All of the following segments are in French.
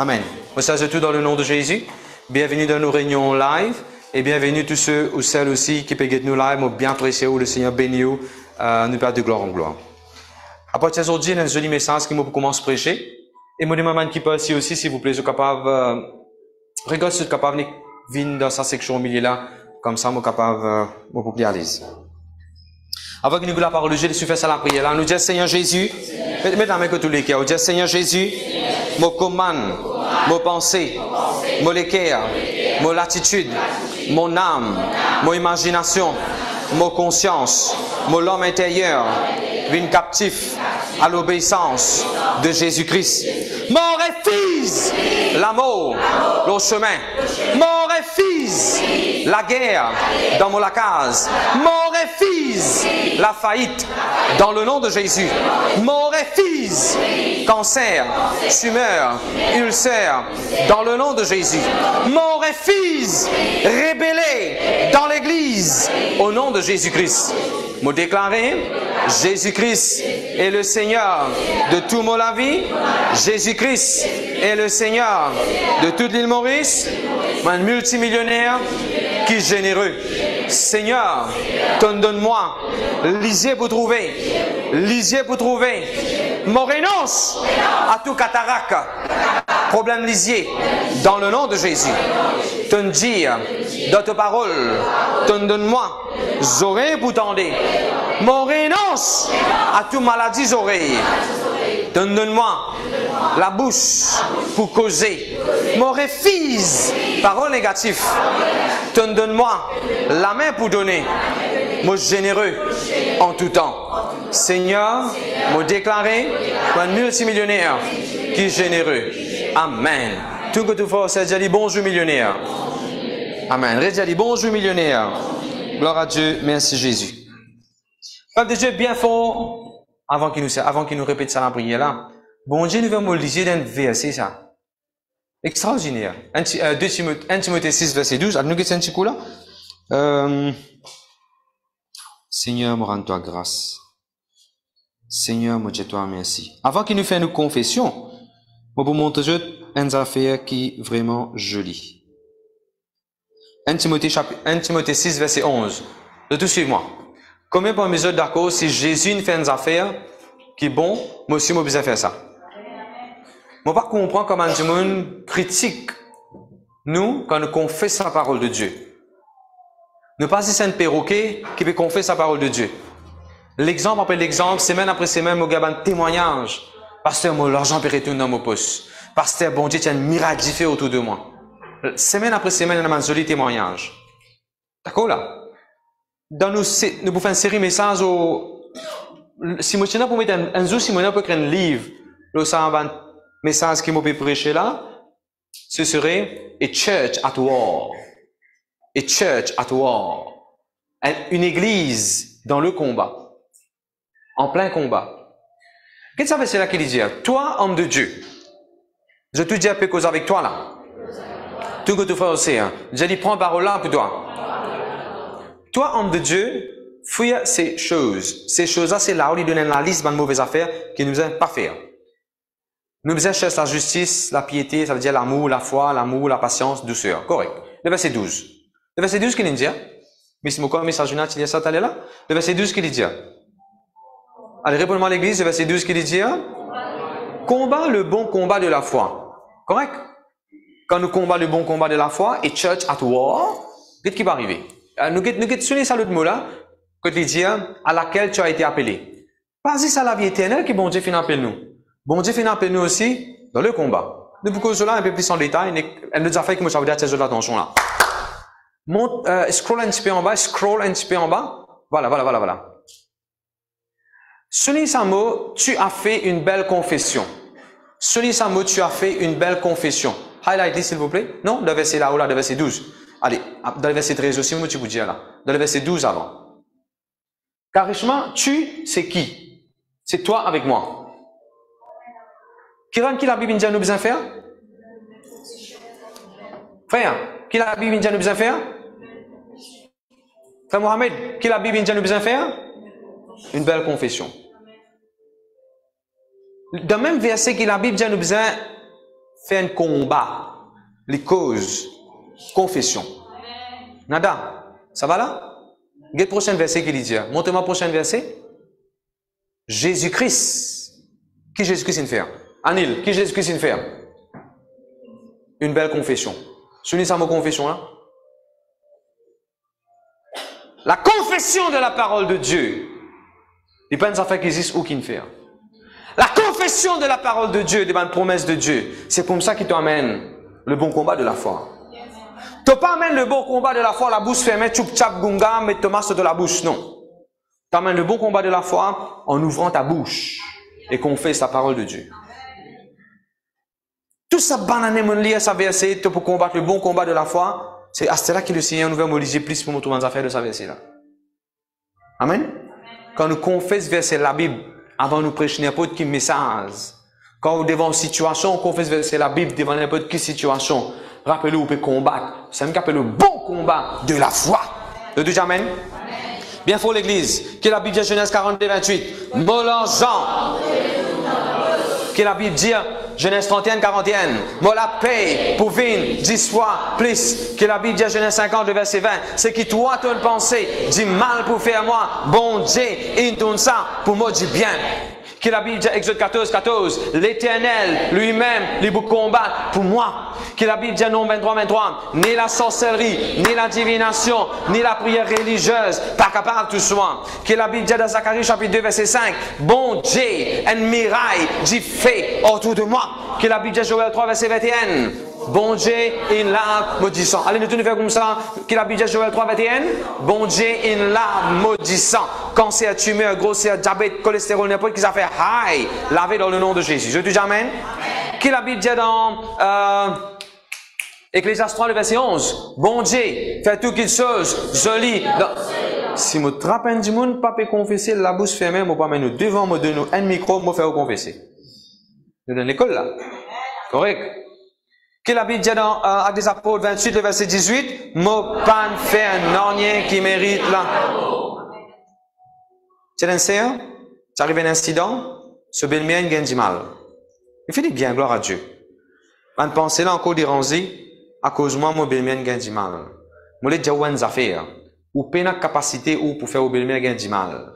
Amen. Ça, c'est tout dans le nom de Jésus. Bienvenue dans nos réunions live. Et bienvenue tous ceux ou celles aussi qui peuvent nous live. Moi, bien apprécié, le Seigneur bénit, euh, nous perd de gloire en gloire. À partir d'aujourd'hui, il y a un joli message qui m'a commencé à prêcher. Et moi, demande qui peut aussi, aussi, s'il vous plaît, je suis capable, euh, regarde si je capable de venir dans sa section au milieu là. Comme ça, je capable, euh, je à l'aise. Avant que nous la parole de Dieu, nous faisons la prière. Nous disons, Seigneur Jésus, mettez la main que tous les cœurs. Nous disons, Seigneur Jésus, mon commande, mon pensée, mon cœur, mon latitude, mon âme, mon imagination, mon conscience, mon homme intérieur, viennent captif à l'obéissance de Jésus-Christ. Mort et fils, l'amour, le chemin. Mort et la guerre dans mon lacase. Mort et fils, la faillite dans le nom de Jésus. Fils, cancer, tumeur, ulcère dans le nom de Jésus. Fils, rébellé dans l'église au nom de Jésus-Christ. Me déclarer, Jésus-Christ est le Seigneur de tout mon vie. Jésus-Christ est le Seigneur de toute l'île Maurice. Un multimillionnaire qui est généreux. Seigneur, donne-moi lisier pour trouver, lisier pour trouver. Mon renonce à tout cataracte, problème lisier, dans le nom de Jésus. Te dire, dans ta parole, donne-moi, oreilles pour tendre. Mon renonce à toute maladie oreilles. Donne-moi la bouche pour causer. Mon refuse, parole négative. Donne-moi la main pour donner. Mon généreux en tout temps. Seigneur, me déclarer un multimillionnaire qui est généreux. Amen. Tout que tu fais, c'est déjà dit bonjour millionnaire. Amen. Dit bonjour millionnaire. Gloire à Dieu. Merci Jésus. Peuple de Dieu bien fort, avant qu'il nous, répète ça la prière là. Bon Dieu nous me lire d'un verset ça. Extraordinaire. 1 euh, Timothée 6 verset 12. Allez nous un petit coup là. Euh, Seigneur, me rends-toi grâce. Seigneur, me dis-toi merci. Avant qu'il nous fasse une confession, je vous montrer une affaire qui est vraiment jolie. 1 Timothée, 1 Timothée 6, verset 11. De tout suivre moi. Combien pour mes d'accord si Jésus nous fait une affaire qui est bon, aussi, moi, besoin faire ça? Moi, pas comprendre comment le monde critique nous quand nous confessons la parole de Dieu. Nous pas c'est un perroquet qui peut confesser la parole de Dieu. L'exemple après l'exemple, semaine après semaine, mon gars, un témoignage. Pasteur, moi, l'argent peut retourner dans mon poste. Pasteur, bon Dieu, tu as un miracle fait autour de moi. Semaine après semaine, on a un joli témoignage. D'accord là? Dans nous, nous pouvons faire une messages au, si moi, pour mettre un, un jour, si moi, peut créer un livre, un message qui m'a prêcher là, ce serait A Church at War. A Church at War. Une église dans le combat en plein combat. Qu'est-ce que ça qu'il dit? Toi, homme de Dieu, je te dis un peu cause avec toi là. Tout que tu fais aussi. Hein. J'ai dit, prends parole là pour toi. Toi, homme de Dieu, fouille ces choses. Ces choses-là, c'est là où il donne la liste de mauvaises affaires qu'il nous a pas faire. Nous besoin chercher la justice, la piété, ça veut dire l'amour, la foi, l'amour, la patience, douceur. Correct. Le verset 12. Le verset 12 qu'il dit, mais c'est mon message, il y a ça, là? Le verset 12 qu'il dit, Allez, répondez-moi à l'église, verset 12 qui dit Combat le bon combat de la foi. Correct? Quand nous combattons le bon combat de la foi, et church at war, qu'est-ce qui va arriver? Euh, Nous avons ça l'autre mot là, que tu dis à laquelle tu as été appelé. Pas si ça la vie éternelle que bon Dieu finit appelle nous. Bon Dieu finit appelle nous aussi dans le combat. Nous pouvons cela un peu plus en détail, elle nous a fait que ça veut dire ces attention là. Monte, euh, scroll un petit peu en bas, scroll un petit peu en bas. Voilà, voilà, voilà, voilà. Souligne sa mot, tu as fait une belle confession. Souligne sa mot, tu as fait une belle confession. Highlight s'il vous plaît. Non, le verset là ou là, le verset 12. Allez, dans le verset 13 aussi, tu vous dis là. Dans le verset 12 avant. Carrément, tu, c'est qui? C'est toi avec moi. Qui qui la Bible nous besoin faire? Frère, qui la Bible nous besoin faire? Frère Mohamed, qui la Bible nous besoin faire? Une belle confession. Dans le même verset que la Bible nous besoin faire un combat, les causes, confession. Nada. Ça va là? Quel prochain verset qu'il dit? Montrez-moi le prochain verset. Jésus-Christ. Qui Jésus-Christ fait? Anil, qui Jésus-Christ fait? Une belle confession. Souvenez ça ma confession là? La confession de la parole de Dieu. Il pas une affaire qui existe ou qui ne fait. La confession de la parole de Dieu, des bonnes promesses de Dieu. C'est comme ça qui t'amène le bon combat de la foi. Tu pas amené le bon combat de la foi, la bouche fermée, tchoup tchap gunga, mais Thomas de la bouche, non. Tu amènes le bon combat de la foi en ouvrant ta bouche et confesse la parole de Dieu. Tout ça, banane, mon lire, ça verset, pour combattre le bon combat de la foi, c'est à cela que le Seigneur nous veut mobiliser plus pour nous trouver affaires de sa verset là. Amen? Quand nous confessons verset la Bible, avant nous prêcher n'importe quel message. Quand nous devons une situation, on confesse verset la Bible devant n'importe quelle situation. Rappelez-vous, vous pouvez combattre. C'est ce qu'on le bon combat de la foi. Le Dieu Amen. Bien fort l'église. Qui la Bible dit Genèse 42, 28. Molan Jean. Qui la Bible dit Genèse 31, 41. Moi la paix pour vivre dix fois plus que la Bible dit Genèse 50, verset 20. C'est qui toi, ton pensée, dit mal pour faire moi. Bon Dieu, il tourne ça pour moi du bien. Que la Bible dit Exode 14, 14. L'éternel lui-même, les vous combattre pour moi. Que la Bible dit non 23, 23. Ni la sorcellerie, ni la divination, ni la prière religieuse, pas capable tout soi. Que la Bible dit dans Zacharie chapitre 2, verset 5. Bon Dieu, un miraille dit fait autour de moi. Que la Bible dit Joël 3, verset 21. Bon Dieu, il l'a maudissant. Allez, nous faire comme ça. Qu'il a Joël 3, 21. Bon Dieu, il l'a maudissant. Cancer, tumeur, grosseur, diabète, cholestérol, n'importe qui ça fait high. Lavé dans le nom de Jésus. Je dis Amen. Qu'il a dit dans, euh, Ecclésiaste 3, le verset 11. Bon Dieu, fait tout qu'il chose, joli. Si me trappe un du monde, pas confesser, la bouche fermée, moi pas nous devant, moi nous un micro, moi faire confesser. Nous dans l'école là. Correct. Bible dit dans euh, Actes des Apôtres 28, le verset 18, Mo pas fait un rien qui mérite là. C'est un séance, ça arrive un incident, ce bel mien gagne du mal. Il fait bien, gloire à Dieu. En pensée là encore déranger, à cause moi, mon bel mien gagne du mal. Moi, les déjà une affaire, ou la capacité ou pour faire au bel mien gagne du mal.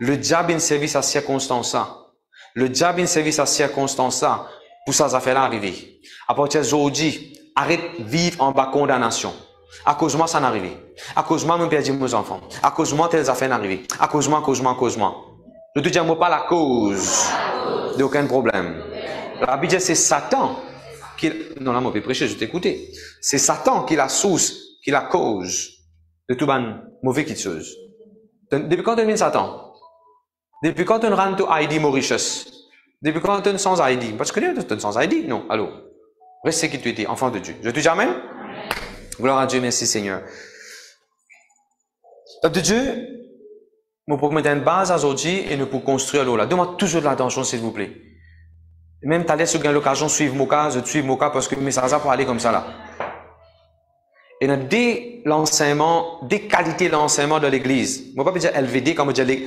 Le diable service à circonstance Le diable service à circonstance pour ça affaires-là arriver. À partir d'aujourd'hui, arrête de vivre en bas condamnation. À cause moi, ça n'est arrivé. À cause moi, je perdu mes enfants. À cause moi, telles affaires n'arrivent. À cause moi, à cause moi, à cause moi. Je te dis, moi pas la cause d'aucun problème. La Bible c'est Satan qui, non, là, je prêcher, je t'écouter. C'est Satan qui est la source, qui est la cause de tout ban mauvais qui. Depuis quand tu es Satan? Depuis quand tu rentres à ID Mauritius? Depuis sans ID? Parce que tu sans ID? Non. Allô? Reste qui tu étais, enfant de Dieu. Je te dis Amen? Gloire à Dieu, merci Seigneur. Peuple de Dieu, nous pouvons mettre une base aujourd'hui et nous pouvons construire l'eau là. Donne-moi toujours de l'attention, s'il vous plaît. Même tu as l'occasion de suivre mon cas, je te mon cas parce que mes ça pour aller comme ça là. Et dans dès l'enseignement, des qualités d'enseignement de l'église. Moi, pas dire LVD, comme je dis,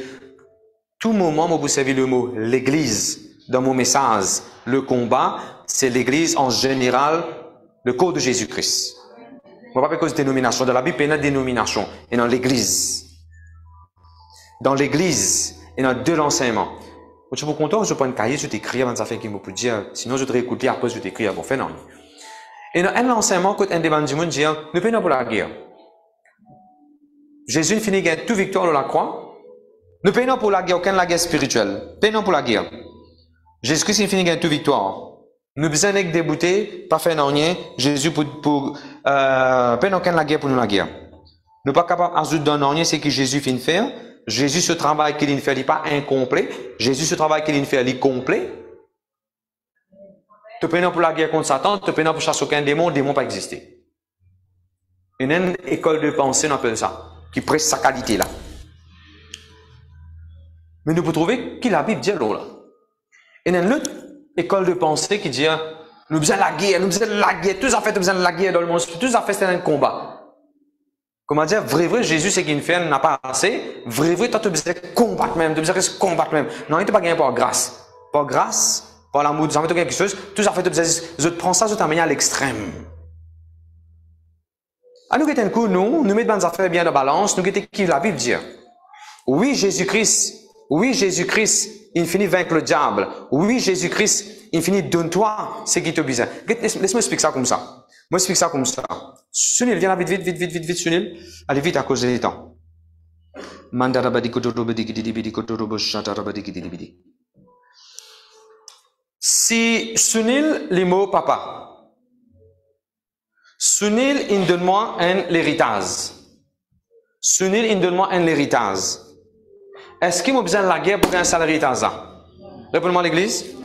tout moment, moi, vous savez le mot l'église dans mon message. Le combat, c'est l'Église en général, le corps de Jésus-Christ. On va pas cause dénomination. Dans la Bible, il y a une dénomination. Et dans l'Église. Dans l'Église, il y a deux enseignements. Je suis content, je prends un cahier, je t'écris avant de faire qu'il me peut dire. Sinon, je te écouter après, je t'écris. Bon, fait non. Et dans un enseignement, quand un débat du monde dit, nous payons pour la guerre. Jésus finit gagner toute victoire de la croix. Nous payons pour la guerre, aucun la guerre spirituelle. Payons pour la guerre. Jésus-Christ finit gagner toute victoire. Nous besoin d'être déboutés, pas faire rien. Jésus pour, pour euh, pas la guerre pour nous la guerre. Nous pas capable d'ajouter dans rien ce que Jésus finit faire. Jésus ce travail qu'il fait, il pas incomplet. Jésus ce travail qu'il fait, il est complet. Tu peux pour la guerre contre Satan, tu peux pour chasser aucun démon, démon pas exister. Il y a une école de pensée, on appelle ça, qui presse sa qualité là. Mais nous pouvons trouver qui la Bible dit là. Il y a une autre école de pensée qui dit, nous besoin de la guerre, nous besoin de la guerre, tous en fait, nous besoin de la guerre dans le monde, tous en fait, c'est un combat. Comment dire, vrai, vrai, Jésus, c'est qu'il fait, n'a pas assez. Vrai, vrai, toi, tu besoin de combattre même, tu besoin de combattre même. Non, il n'est pas gagné par grâce. Par grâce, par l'amour, tu as quelque chose, tout ça fait, je prends ça, je t'amène à l'extrême. À nous, un coup, nous, nous mettons des affaires bien de balance, nous, qui la Bible dit. Oui, Jésus-Christ, oui, Jésus-Christ, finit vaincre le diable. Oui, Jésus-Christ, il finit donne-toi ce qui te besoin. Laisse-moi expliquer ça comme ça. Moi, explique ça comme ça. Sunil, viens là vite, vite, vite, vite, vite, vite, Sunil. Allez vite à cause du temps. Si Sunil, les mots papa. Sunil, il donne-moi un héritage. Sunil, il donne-moi un héritage. Est-ce qu'il m'a besoin de la guerre pour un salaire héritage Répondez-moi l'église.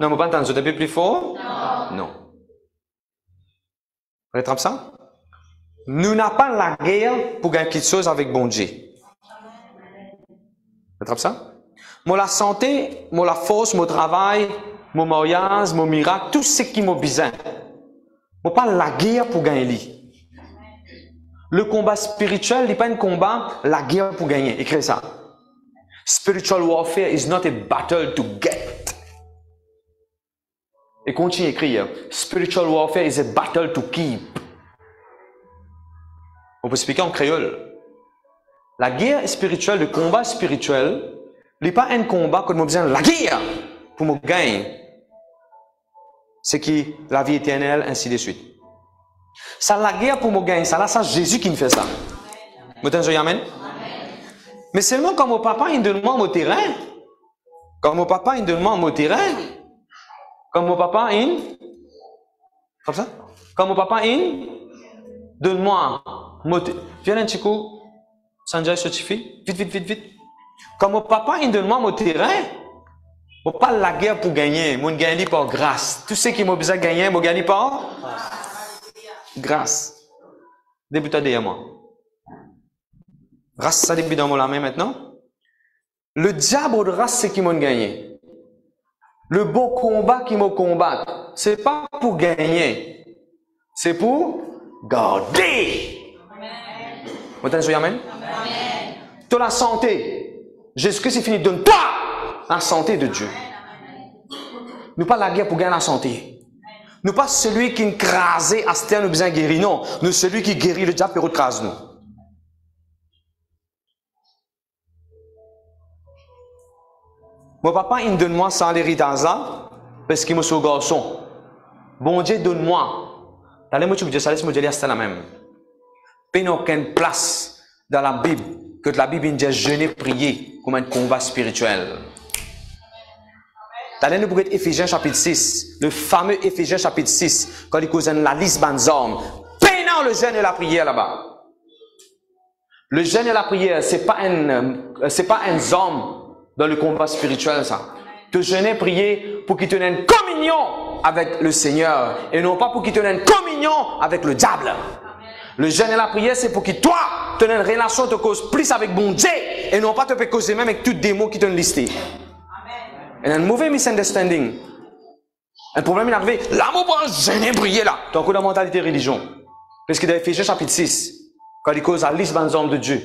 Non, je pas entendu. Vous plus fort? Non. Non. Ça? Nous n'avons pas la guerre pour gagner quelque chose avec bon Dieu. Rétrap ça? Moi, la santé, moi, la force, mon travail, mon mariage, mon miracle, tout ce qui m'a besoin. Moi, pas la guerre pour gagner. Le combat spirituel n'est pas un combat, la guerre pour gagner. Écrivez ça. Spiritual warfare is not a battle to get. Et continue à écrire. Spiritual warfare is a battle to keep. On peut expliquer en créole. La guerre spirituelle, le combat spirituel, n'est pas un combat que nous besoin la guerre pour me gagner. C'est qui? La vie éternelle, ainsi de suite. Ça la guerre pour me gagner, ça là, c'est Jésus qui me fait ça. Vous entendez, amen? Mais seulement quand mon papa, il donne moi mon terrain. Quand mon papa, il donne moi mon terrain. Quand mon papa, il... Comme ça? Quand mon papa, il donne-moi mon terrain. Viens un petit coup. Sanjay suffit. Vite, vite, vite, vite. Quand mon papa, il donne moi mon terrain, je pas la guerre pour gagner. Je gagne par grâce. Tout ce qui m'a besoin de gagner, je gagne par grâce. Débutant derrière moi. Dans la main maintenant. Le diable de race, c'est qui m'a gagné. Le beau combat qui m'a combattu, c'est pas pour gagner. C'est pour garder. Vous entendez Amen? La santé. Jésus-Christ est fini. Donne-toi la santé de Dieu. Nous pas la guerre pour gagner la santé. Nous pas celui qui crase à ce nous besoin guérir. Non. Nous celui qui guérit le diable pour crase nous. Mon papa, il donne moi ça l'héritage là, parce qu'il me suis garçon. Bon Dieu, donne-moi. Dans les mots de Dieu, me dire c'est la même. Il n'y a aucune place dans la Bible que la Bible dit jeûner, prier comme un combat spirituel. Dans les de Éphésiens chapitre 6, le fameux Éphésiens chapitre 6, quand il cause la liste des hommes, peinant le jeûne et la prière là-bas. Le jeûne et la prière, c'est pas un, euh, c'est pas un homme dans le combat spirituel, ça. Te jeûner, prier pour qu'il te une communion avec le Seigneur et non pas pour qu'il te une communion avec le diable. Le jeûne et la prière, c'est pour que toi, tu une relation te cause plus avec bon Dieu et non pas te causer même avec tous les mots qui t'ont listé. Et un mauvais misunderstanding. Un problème est arrivé. L'amour pour jeûner, prier là. Tu as encore la mentalité religion. Parce que dans Ephésiens chapitre 6, quand il cause à hommes de Dieu,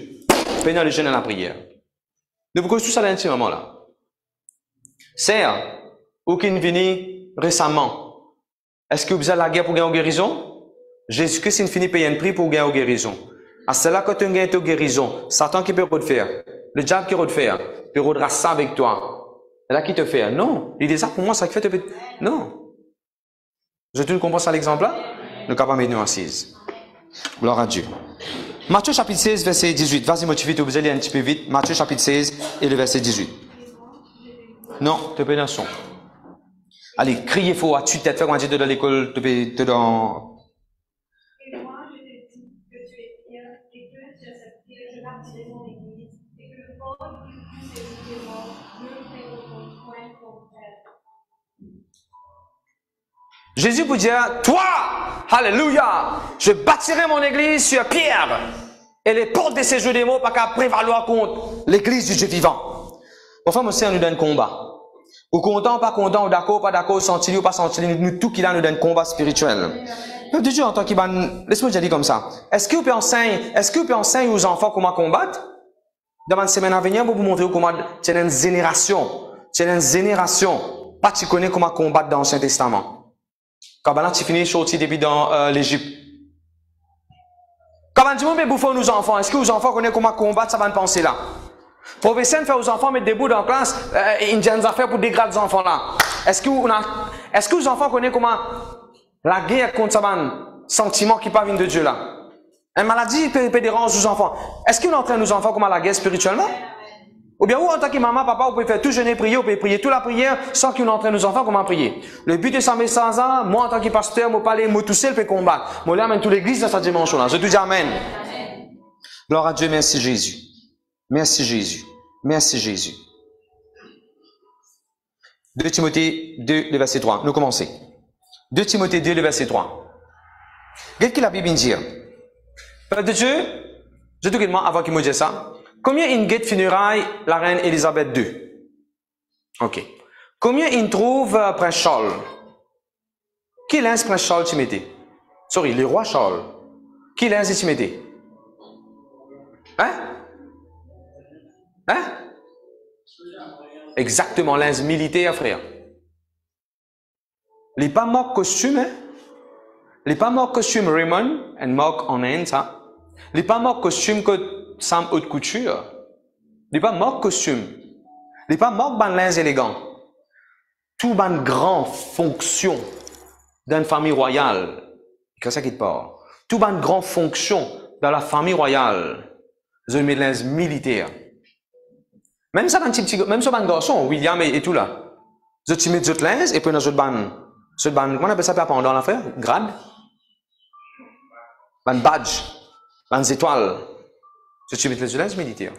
pendant le jeûne et la prière. Nous vous tous à moment là. Serre, ou qui venu récemment, est-ce que vous avez la guerre pour gagner en guérison? Jésus-Christ, il finit payer un prix pour gagner en guérison. À cela, quand tu gagnes en guérison, Satan qui peut te faire, le diable qui peut te faire, peut redra ça avec toi. Là, qui te fait? Non. Il dit ça pour moi, ça qui fait te Non. Je te comprends ça l'exemple là? Nous sommes capables de nous assises. Gloire à Dieu. Matthieu chapitre 16, verset 18. Vas-y, motivé, tu vous allez un petit peu vite. Matthieu chapitre 16 et le verset 18. Non, tu peux dans son. Allez, criez fort à tu tête, faire es dans l'école, tu peux dans... Jésus vous dire, toi, Alléluia. Je bâtirai mon église sur pierre. Et les portes de ces jeux des mots pas qu'à prévaloir contre l'église du Dieu vivant. Enfin, mon Seigneur nous donne combat. Ou content, pas content, ou d'accord, pas d'accord, senti ou pas senti, nous tout qui a nous donne combat spirituel. Mais Dieu, en tant qu'il laisse-moi dire comme ça. Est-ce que vous pouvez enseigner, est-ce que vous pouvez enseigner aux enfants comment combattre? Dans une semaine à venir, pour vous montrer comment c'est une génération, c'est une génération pas tu connais comment combattre dans l'Ancien Testament. Quand là, tu finis sorti depuis dans euh, l'Égypte. Quand ben, dis-moi, mais bouffons nos enfants, est-ce que vos enfants connaissent comment combattre, ça va penser là? Professeur fait aux enfants mettre debout dans la classe, euh, des affaires pour dégrader les enfants là. Est-ce que, vous, est-ce que vos enfants connaissent comment la guerre contre ça, sentiment qui parvient de Dieu là? Une maladie peut, peut déranger aux enfants. Est-ce qu'on entraîne nos enfants comment la guerre spirituellement? Ou bien, vous, en tant que maman, papa, vous pouvez faire tout jeûner, prier, vous pouvez prier toute la prière sans qu'on entraîne nos enfants comment prier. Le but de 100 sans ans, moi, en tant que pasteur, moi, parler, moi, tout seul, peut combattre. Moi, là, amène toute l'église dans cette dimension-là. Je te dis Amen. Gloire à Dieu, merci Jésus. Merci Jésus. Merci Jésus. 2 Timothée 2, le verset 3. Nous commençons. 2 Timothée 2, le verset 3. Qu'est-ce que la Bible dit? Père de Dieu, je te demande avant qu'il me dise ça. Combien il guette funérailles la reine Elisabeth II? Ok. Combien il trouve euh, Prince Charles? Qui est Prince Charles? Sorry, le roi Charles. Qui est Timothée? Hein? Hein? Exactement, l'ins militaire, frère. Les pas mock costume, hein? Les pas mock costume Raymond, et mock en Inde, ça. Les pas mock costume que Sam haute couture. Les pas mock costume. Les pas mock ban lins élégant. Tout ban grand fonction d'une famille royale. C'est ça qui te parle. Tout ban grand fonction dans la famille royale. Je mets lins militaire. Même ça, petit, petit, même ça, ban garçon, William et, tout là. Je te mets d'autres lins et puis dans autres ban, ce ban, la? Ban badge. Ban. Les lins militaires.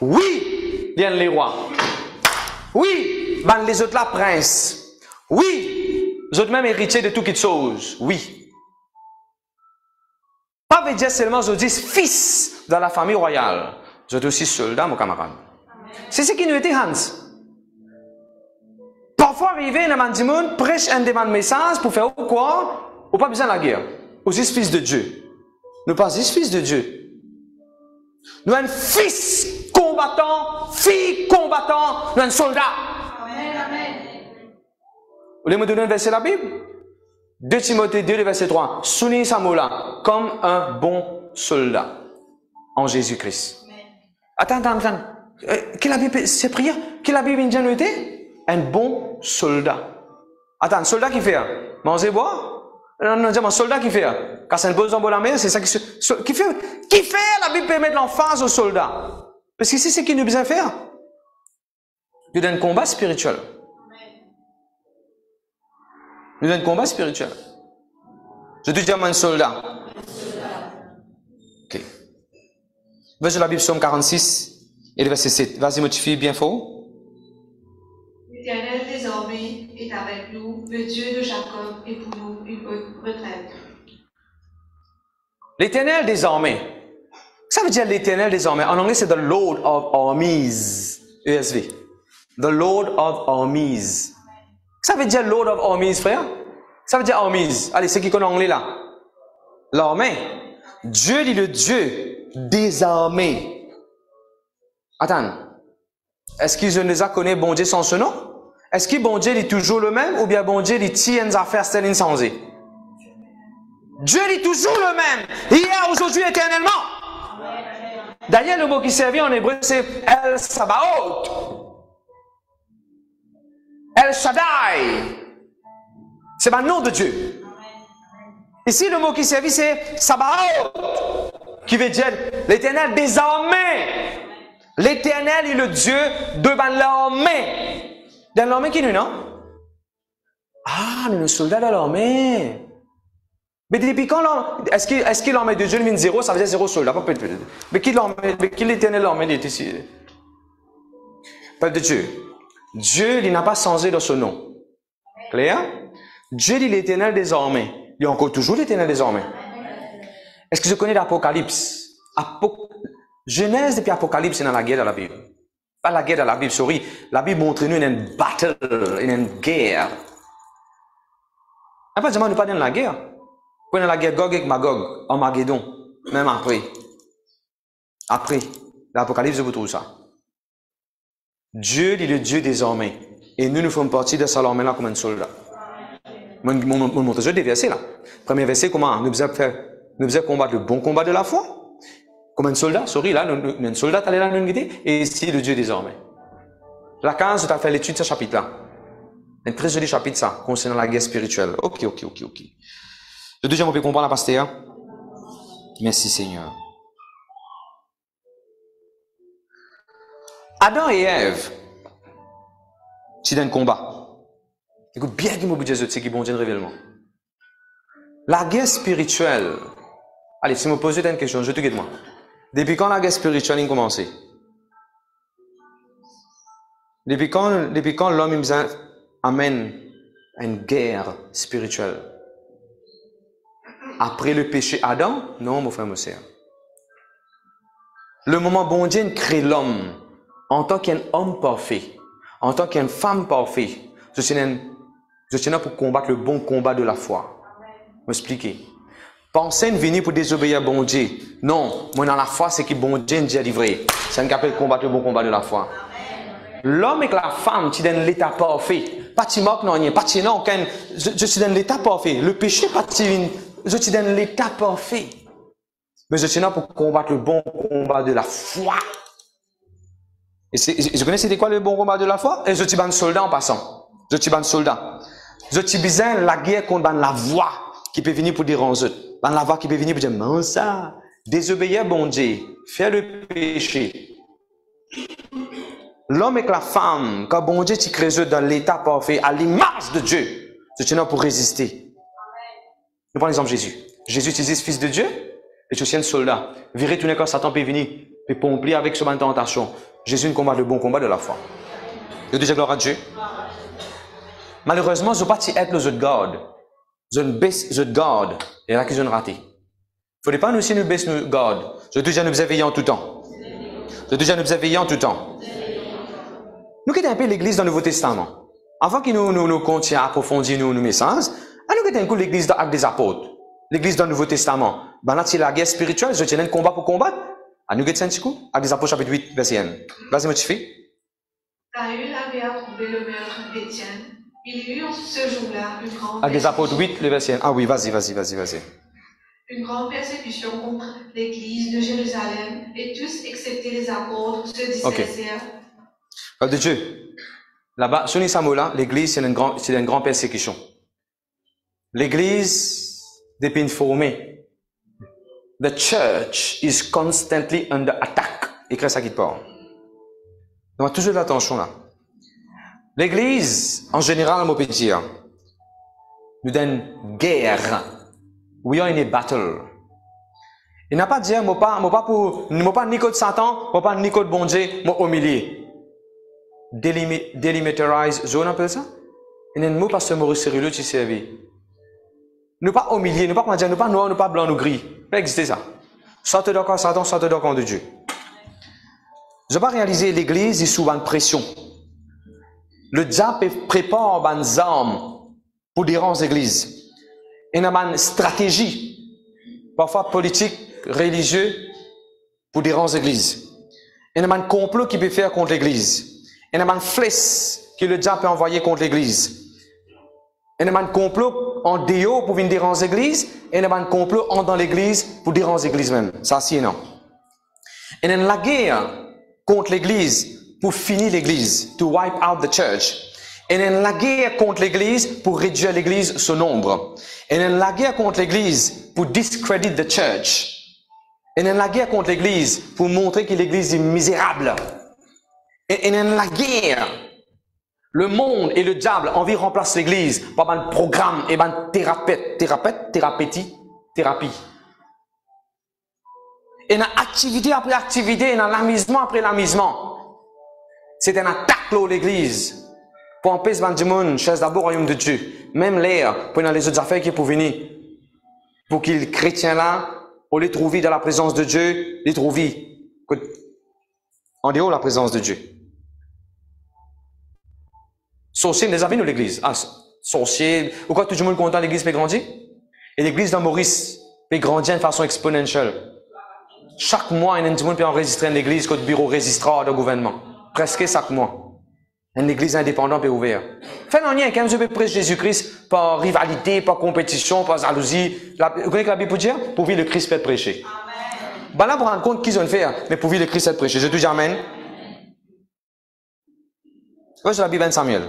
Oui, viennent les rois. Oui, ban les autres là, princes. Oui, les autres même héritiers de toutes choses. Oui. Pas veut dire seulement, je dis fils dans la famille royale. Je suis aussi soldat, mon camarade. C'est ce qui nous était Hans. Parfois, arriver dans le monde, prêche un demande message pour faire quoi? Ou pas besoin de la guerre. Aux fils de Dieu. Nous pas fils de Dieu. Nous un fils combattant, fille combattant, nous un soldat. Amen, amen. Vous voulez me donner un verset de la Bible? 2 Timothée 2, verset 3. Soulignez ça mot-là. Comme un bon soldat en Jésus-Christ. Attends, attends, attends. Euh, quelle la Bible, c'est prière? Quelle la Bible indienne était? Un bon soldat. Attends, un soldat qui fait? Manger, boire? Non, non, un soldat qui fait? Quand c'est un bon en la mer, c'est ça qui, qui fait? Qui fait? La Bible permet de l'emphase au soldat. Parce que c'est ce qu'il nous besoin faire. Nous donne un combat spirituel. Nous donne un combat spirituel. Je te dis à un soldat. Ok. Verset la Bible, Somme 46. Et le verset 7. Vas-y, modifie bien fort. L'Éternel désormais est avec nous, le Dieu de Jacob est pour nous une retraite. L'Éternel désormais. Ça veut dire l'Éternel désormais. En anglais, c'est the Lord of Armies. ESV. The Lord of Armies. Ça veut dire Lord of Armies, frère. Ça veut dire Armies. Allez, ceux qui connaissent l'anglais là. L'armée. Dieu est le Dieu des armées. Attends. Est-ce je ne les connais bon Dieu sans ce nom? Est-ce que bon Dieu est toujours le même ou bien bon Dieu il tient des affaires stellines sans Dieu est toujours le même. Hier, aujourd'hui, éternellement. D'ailleurs, le mot qui servit en hébreu, c'est El Sabaoth. El Shaddai. C'est le nom de Dieu. Ici, le mot qui servit, c'est Sabaoth, qui veut dire l'éternel désormais. L'éternel est le Dieu de l'armée. Dans l'armée qui nous, non? Ah, nous sommes soldats de l'armée. Mais depuis quand est-ce que, est-ce que l'armée de Dieu vient zéro, ça dire zéro soldat, Mais qui l'armée, mais qui l'éternel l'armée est ici? Peuple de Dieu. Dieu, il n'a pas changé dans son nom. Clair? Dieu dit l'éternel désormais. Il est encore toujours l'éternel désormais. Est-ce que je connais l'Apocalypse? Genèse depuis Apocalypse, c'est dans la guerre de la Bible. Pas la guerre de la Bible, sorry. La Bible montre nous une battle, une guerre. Après, je ne pas dans la guerre. Prenez la guerre Gog et Magog, en Magédon, même après. Après, l'Apocalypse, vous trouve ça. Dieu est le Dieu désormais. Et nous, nous faisons partie de ça là comme un soldat. Mon, mon, mon, mon des versets là. Premier verset, comment? Nous faisons faire, nous faisons combattre le bon combat de la foi. Comme un soldat, sorry, là, un soldat allait là, nous guider, et ici, le Dieu désormais. La 15, tu as fait l'étude de ce chapitre-là. Un très joli chapitre, ça, concernant la guerre spirituelle. Ok, ok, ok, ok. Le deuxième, on peut comprendre la pasteur. Merci Seigneur. Adam et Ève, c'est un combat. Écoute bien qui m'a dit c'est qui bon Dieu révèlement. La guerre spirituelle. Allez, si je me pose une question, je te guide moi. Depuis quand la guerre spirituelle a commencé? Depuis quand, l'homme amène une guerre spirituelle? Après le péché Adam? Non, mon frère, mon sœur. Le moment bon Dieu crée l'homme en tant qu'un homme parfait, en tant qu'une femme parfaite. Je un- je là pour combattre le bon combat de la foi. M'expliquer. Pensez de venir pour désobéir à bon Dieu. Non, moi dans la foi, c'est que bon Dieu nous a livré. C'est un appelle combattre le bon combat de la foi. L'homme et la femme, tu dans l'état parfait. Pas tu moques, non. Pas tu non, aucun- je, suis dans l'état parfait. Le péché, pas tu, je suis dans l'état parfait. Mais je suis là pour combattre le bon combat de la foi. Et je connais c'était quoi le bon combat de la foi? Et je suis un soldat en passant. Je suis un soldat. Je suis besoin la guerre contre la voix qui peut venir pour dire eux. La voix qui peut venir mais ça, désobéir bon Dieu, faire le péché. L'homme et la femme, quand bon Dieu tu crée dans l'état parfait, à l'image de Dieu, je suis là pour résister. Nous prenons l'exemple de Jésus. Jésus utilise fils de Dieu, et je suis un soldat. Virez tout quand Satan peut venir, peut pomper avec ce tentation. Jésus ne combat le bon combat de la foi. Je dis gloire à Dieu. Malheureusement, je ne pas être le autres garde. Ne baisse je garde. Et là que ne raté. Faudrait pas nous aussi nous baisser nous garde? Je déjà nous en tout temps. Je déjà nous en tout temps. Nous quittons un peu l'église dans le Nouveau Testament. Avant que nous, nous, nous continuions à nos, messages, nous quittons un coup l'église avec des apôtres. L'église dans le Nouveau Testament. Ben là, c'est la guerre spirituelle, je tiens un combat pour combattre. À nous quittons un petit coup, avec des apôtres chapitre 8, verset 1. Vas-y, mon petit fils. Saül avait approuvé le meurtre d'Étienne. Il y eut ce jour-là une grande Avec des apôtres persécution- 8, le verset 1. Ah oui, vas-y, vas-y, vas-y, vas-y. Une grande persécution contre l'église de Jérusalem, et tous, excepté les apôtres, se dispersèrent. Parole de Dieu. Là-bas, sur Samola, l'église, c'est une, grande, c'est une grande persécution. L'église dépend formée. The church is constantly under attack. Écris ça qui te parle. Donc, toujours l'attention là. L'église, en général, on peut dire, nous donne guerre. We are in a battle. Il n'a pas dit, moi pas, moi pas pour, moi pas ni Satan, moi pas ni contre bon Dieu, moi au milieu. Délimi- Delimitarise zone, on appelle ça? Il y a mot pasteur Maurice Cyrullo qui servi. Nous pas au milieu, nous pas comment dire, nous pas noir, nous pas blanc, nous gris. Pas exister ça. Sortez d'accord Satan, sortez d'accord de Dieu. Je pas réaliser l'église est sous une pression. Le diable prépare des armes pour déranger l'église. Il a une stratégie, parfois politique, religieuse, pour déranger l'église. Il y a un complot qui peut faire contre l'église. Il y a un flèche que le diable peut envoyer contre l'église. Il y a un complot en déo pour venir déranger l'église. Et il y a un complot en dans l'église pour déranger l'église même. Ça, c'est non. Il y a la guerre contre l'église pour finir l'église, to wipe out the church. Et a la guerre contre l'église pour réduire l'église son nombre. Et a la guerre contre l'église pour discredit the church. Et a la guerre contre l'église pour montrer que l'église est misérable. Et a la guerre. Le monde et le diable envie remplacer l'église par un programme et un thérapeute, thérapeute, thérapeutique, thérapie. Et dans activité après activité, dans l'amusement après l'amusement. C'est une attaque là, l'église. Pour empêcher les gens, chaise d'abord au royaume de Dieu. Même l'air, pour dans les autres affaires qui pour venir. Pour qu'ils chrétiens là, on les trouve dans la présence de Dieu, les trouve en dehors de la présence de Dieu. Sorcier, les amis de l'église. Ah, sorcier. Pourquoi tout le monde content l'église peut grandir? Et l'église dans Maurice peut grandir de façon exponentielle. Chaque mois, un monde peut enregistrer une église le bureau registrar de gouvernement. Presque chaque mois. Une église indépendante et ouverte. Fais un lien, quand je peux prêcher Jésus-Christ, par rivalité, par compétition, par jalousie. La, vous connaissez que la Bible peut dire? Pour vivre le Christ peut être prêché. Ben là, pour rendre compte qu'ils ont fait, hein, mais pour vivre le Christ peut être prêché. Je te dis Amen. C'est la Bible de Samuel.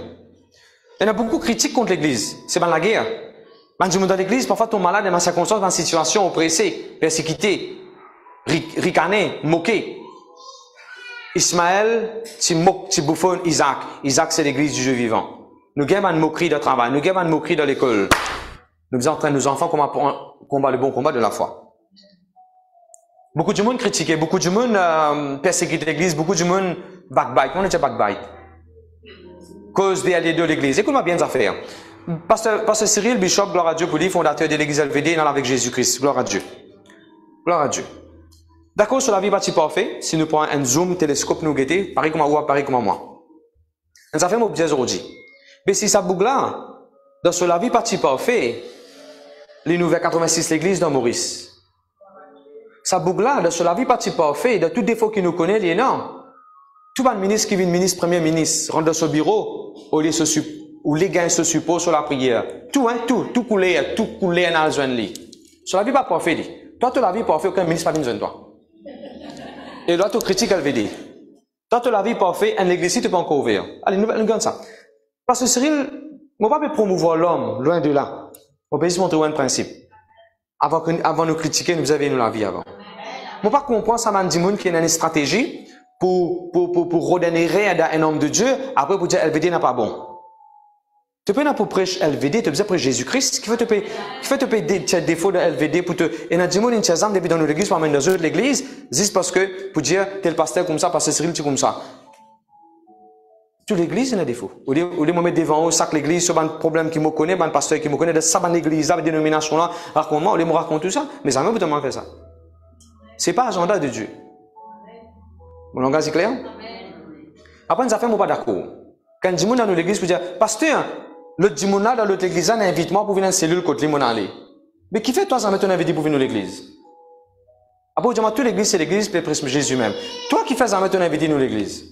Il y en a beaucoup de critiques contre l'église. C'est pas la guerre. Ben, je me dans l'église, parfois, ton malade dans ma circonstance, dans une situation oppressée, persécuté, ricané, moqué. Ismaël, tu moques, Isaac. Isaac, c'est l'église du Dieu vivant. Nous gagnons une moquerie de travail. Nous gagnons une moquerie de l'école. Nous sommes en train nos enfants combattre le bon combat de la foi. Beaucoup de monde critiquait, beaucoup de monde euh, persécutait l'église, beaucoup de monde backbite. On était backbite. Cause des alliés de l'église. Écoute-moi bien les affaires. Pasteur, Pasteur Cyril Bishop, gloire à Dieu pour lui, fondateur de l'église LVD, dans avec Jésus-Christ. Gloire à Dieu. Gloire à Dieu. D'accord, sur la vie bâtie parfait, si nous prenons un zoom, télescope, nous guetter, pareil comme moi, pareil comme moi. Fait mon bien aujourd'hui. Mais si ça bouge là, dans sur la vie bâtie parfait, les nouvelles 86 l'église dans Maurice. Ça bouge là, dans sur la vie bâtie parfait, de tout défaut qui nous connaît, il est énorme. Tout le ministre qui vient ministre, premier ministre, rentre dans ce bureau, au lieu se où les gains se supposent sur la prière. Tout, hein, tout, tout coulé, tout coulé dans le lit. Sur la vie pas parfait, Toi, tu la vie parfait, aucun ministre pas besoin de toi. Et critiques elle veut dire. Toi, tu la vie parfait, un église, tu peux encore ouvrir. Allez, nous, nous ça. Parce que Cyril, on va pas promouvoir l'homme, loin de là. Juste montrer un principe. Avant, que, avant de nous critiquer, nous avions la vie avant. On pas comprendre ça, man, qui a une stratégie pour, pour, pour, pour redonner à un homme de Dieu, après pour dire LVD n'est pas bon. Tu peux prêcher LVD, tu peux prêcher Jésus-Christ, qui fait te payer, qui fait te payer des défauts de LVD pour te, et n'a dit moi, une chazam, depuis dans l'église, amener dans l'église, juste parce que, pour dire, tel pasteur comme ça, pasteur Cyril, tu comme ça. Toute l'église, il y a des défauts. Au lieu, au lieu de me mettre devant eux, sac l'église, sur un problème qui me connaît, un pasteur qui me connaît, de ça, une église, la dénomination là, raconte-moi, au lieu de me raconter tout ça, mais jamais vous demandez faire ça. C'est pas agenda de Dieu. Mon langage est clair? Après, nous avons pas d'accord. Quand dit dans l'église, pour dire, pasteur, le dimona dans l'autre église, un invitement pour venir dans une cellule côté mon aller. Mais qui fait toi ça un invité pour venir dans l'église? Après, vous toute l'église, c'est l'église, c'est Jésus même. Toi qui fais ça un invité dans l'église.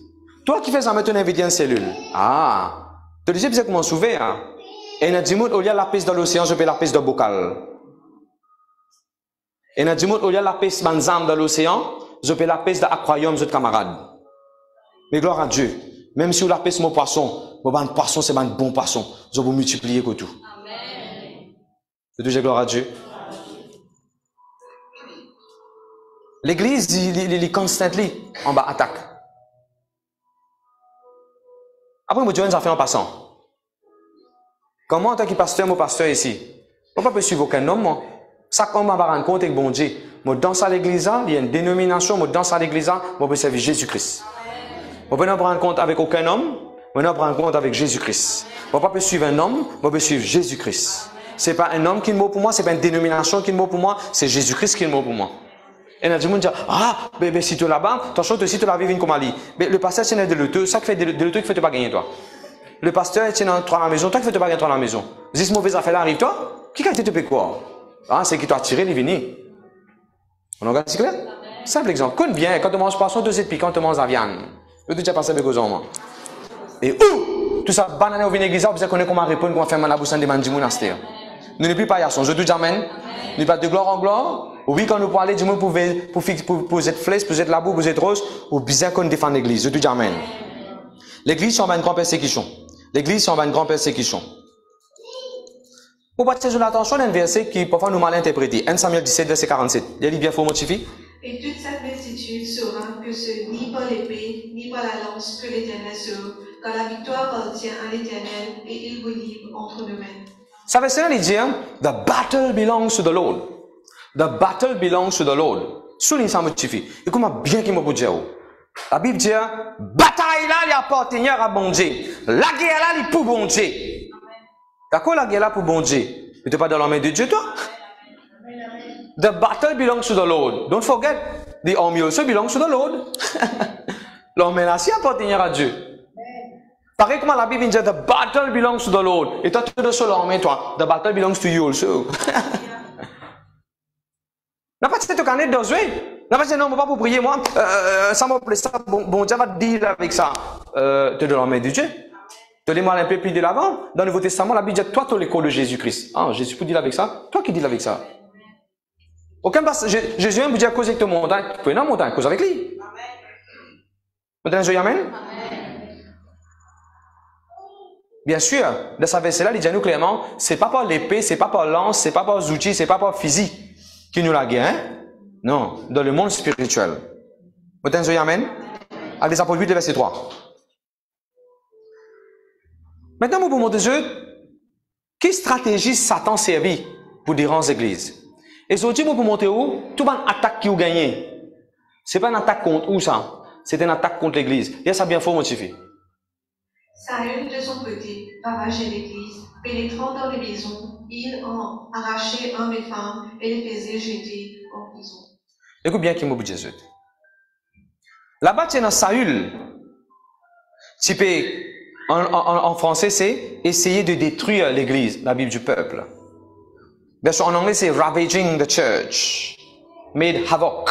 Toi qui fais ça un invité dans une cellule. Ah. Tu disais, c'est comment souver, hein? Et a dit, au lieu de la piste dans l'océan, je fais la piste dans le bocal. Et a dit, au lieu de la piste dans l'océan, je fais la piste dans l'aquarium, de camarades. Mais gloire à Dieu. Même si vous la peste mon poisson, mon poisson, c'est un bon poisson. Je vous multiplier que tout. Amen. C'est toujours gloire à Dieu. L'église, il, est constamment en bas attaque. Après, je vais fait en passant. Comment, en tant que pasteur, mon pasteur ici, on ne peut pas suivre aucun homme, moi. Ça, on va rendre compte avec bon Dieu. Moi, dans à l'église, il y a une dénomination, moi, dans à l'église, moi, je servir Jésus-Christ. On ne peut pas prendre compte avec aucun homme, on ne prendre compte avec Jésus-Christ. On ne pas suivre un homme, on peut suivre Jésus-Christ. Ce n'est pas un homme qui est mot pour moi, ce n'est pas une dénomination qui est mot pour moi, c'est Jésus-Christ qui est mot pour moi. Et là, tout le monde dit, ah, mais, si tu es là-bas, attention, si tu la vivre comme Ali. Mais le pasteur, c'est de l'autre, ça qui fait de l'autre qui fait pas gagner toi. Le pasteur, c'est dans la maison, toi qui fait pas gagner toi dans la maison. Si ce mauvais affaire arrive toi, qui a été te payer quoi? Ah, c'est qui t'a tiré, est venu. On en c'est clair? Simple exemple. Connais bien, quand tu manges poisson, tu sais quand tu manges la viande. Je déjà passé avec aux hommes. Et où? Tout ça, banane au vinaigre, vous connaissez comment répondre, comment faire à bouche de mandimou monastère. Nous ne plus pas son. Je te dis amen. Nous pas de gloire en gloire. Oui, quand nous parlons monde pour, pour, pour, pour être flèche, pour être la boue, pour être rose, ou bien qu'on défend l'église. Je te dis amen. L'église, c'est en une grande persécution. L'église, c'est en une grande persécution. Pour sur l'attention d'un verset qui parfois nous mal interprété. 1 Samuel 17, verset 47. Il a bien faux motivé. Et toute cette multitude saura que ce ni par l'épée, ni par la lance que l'Éternel sauve, car la victoire appartient à l'Éternel et il vous livre entre nos mains. Ça veut dire, the battle belongs to the Lord. The battle belongs to the Lord. Souligne ça motivé. Écoute-moi bien qui m'a dire. La Bible dit, bataille là, il appartient à bon Dieu. La guerre là, il pour bon Dieu. D'accord, la guerre là pour bon Dieu. Tu n'es pas dans la main de Dieu, toi? The battle belongs to the Lord. Don't forget, the army also belongs to the Lord. L'armée là, appartient à Dieu. Pareil comme la Bible dit, the battle belongs to the Lord. Et toi, tu de seul l'armée, toi. The battle belongs to you also. N'a pas de te connaître dans Là, va dire, non, pas pour prier, moi, euh, ça m'a plaît ça, bon, bon Dieu va te dire avec ça. Euh, tu es de la main de Dieu. Donnez-moi un peu plus de l'avant. Dans le Nouveau Testament, la Bible dit, toi, tu es l'école de Jésus-Christ. Ah, Jésus peut dire avec ça. Toi qui dis avec ça. Aucun Jésus vient vous dire cause avec ton montagne. Vous pouvez non montagne, cause avec lui. Amen. Amen. Bien sûr, dans sa il dit nous clairement, c'est pas par l'épée, c'est pas par lance, c'est pas par les outils, c'est pas par physique qui nous la gagne. Hein? Non, dans le monde spirituel. Amen. Amen? À des apôtres 8, verset 3. Maintenant, vous vous montrer quelle stratégie Satan servi pour déranger l'église. Et aujourd'hui, vous vous montrer où tout une attaque qui vous gagne. C'est pas une attaque contre où ça? C'est une attaque contre l'église. Et ça bien faux motivé. Saül, de son côté, ravageait l'église, pénétrant dans les maisons, il en arrachait hommes et femmes et les faisait jeter en prison. Écoute bien qui m'a Jésus. Là-bas, tu es dans Saül. Tu peux, en, en, en français, c'est essayer de détruire l'église, la Bible du peuple. Bien sûr, en anglais, c'est ravaging the church. Made havoc.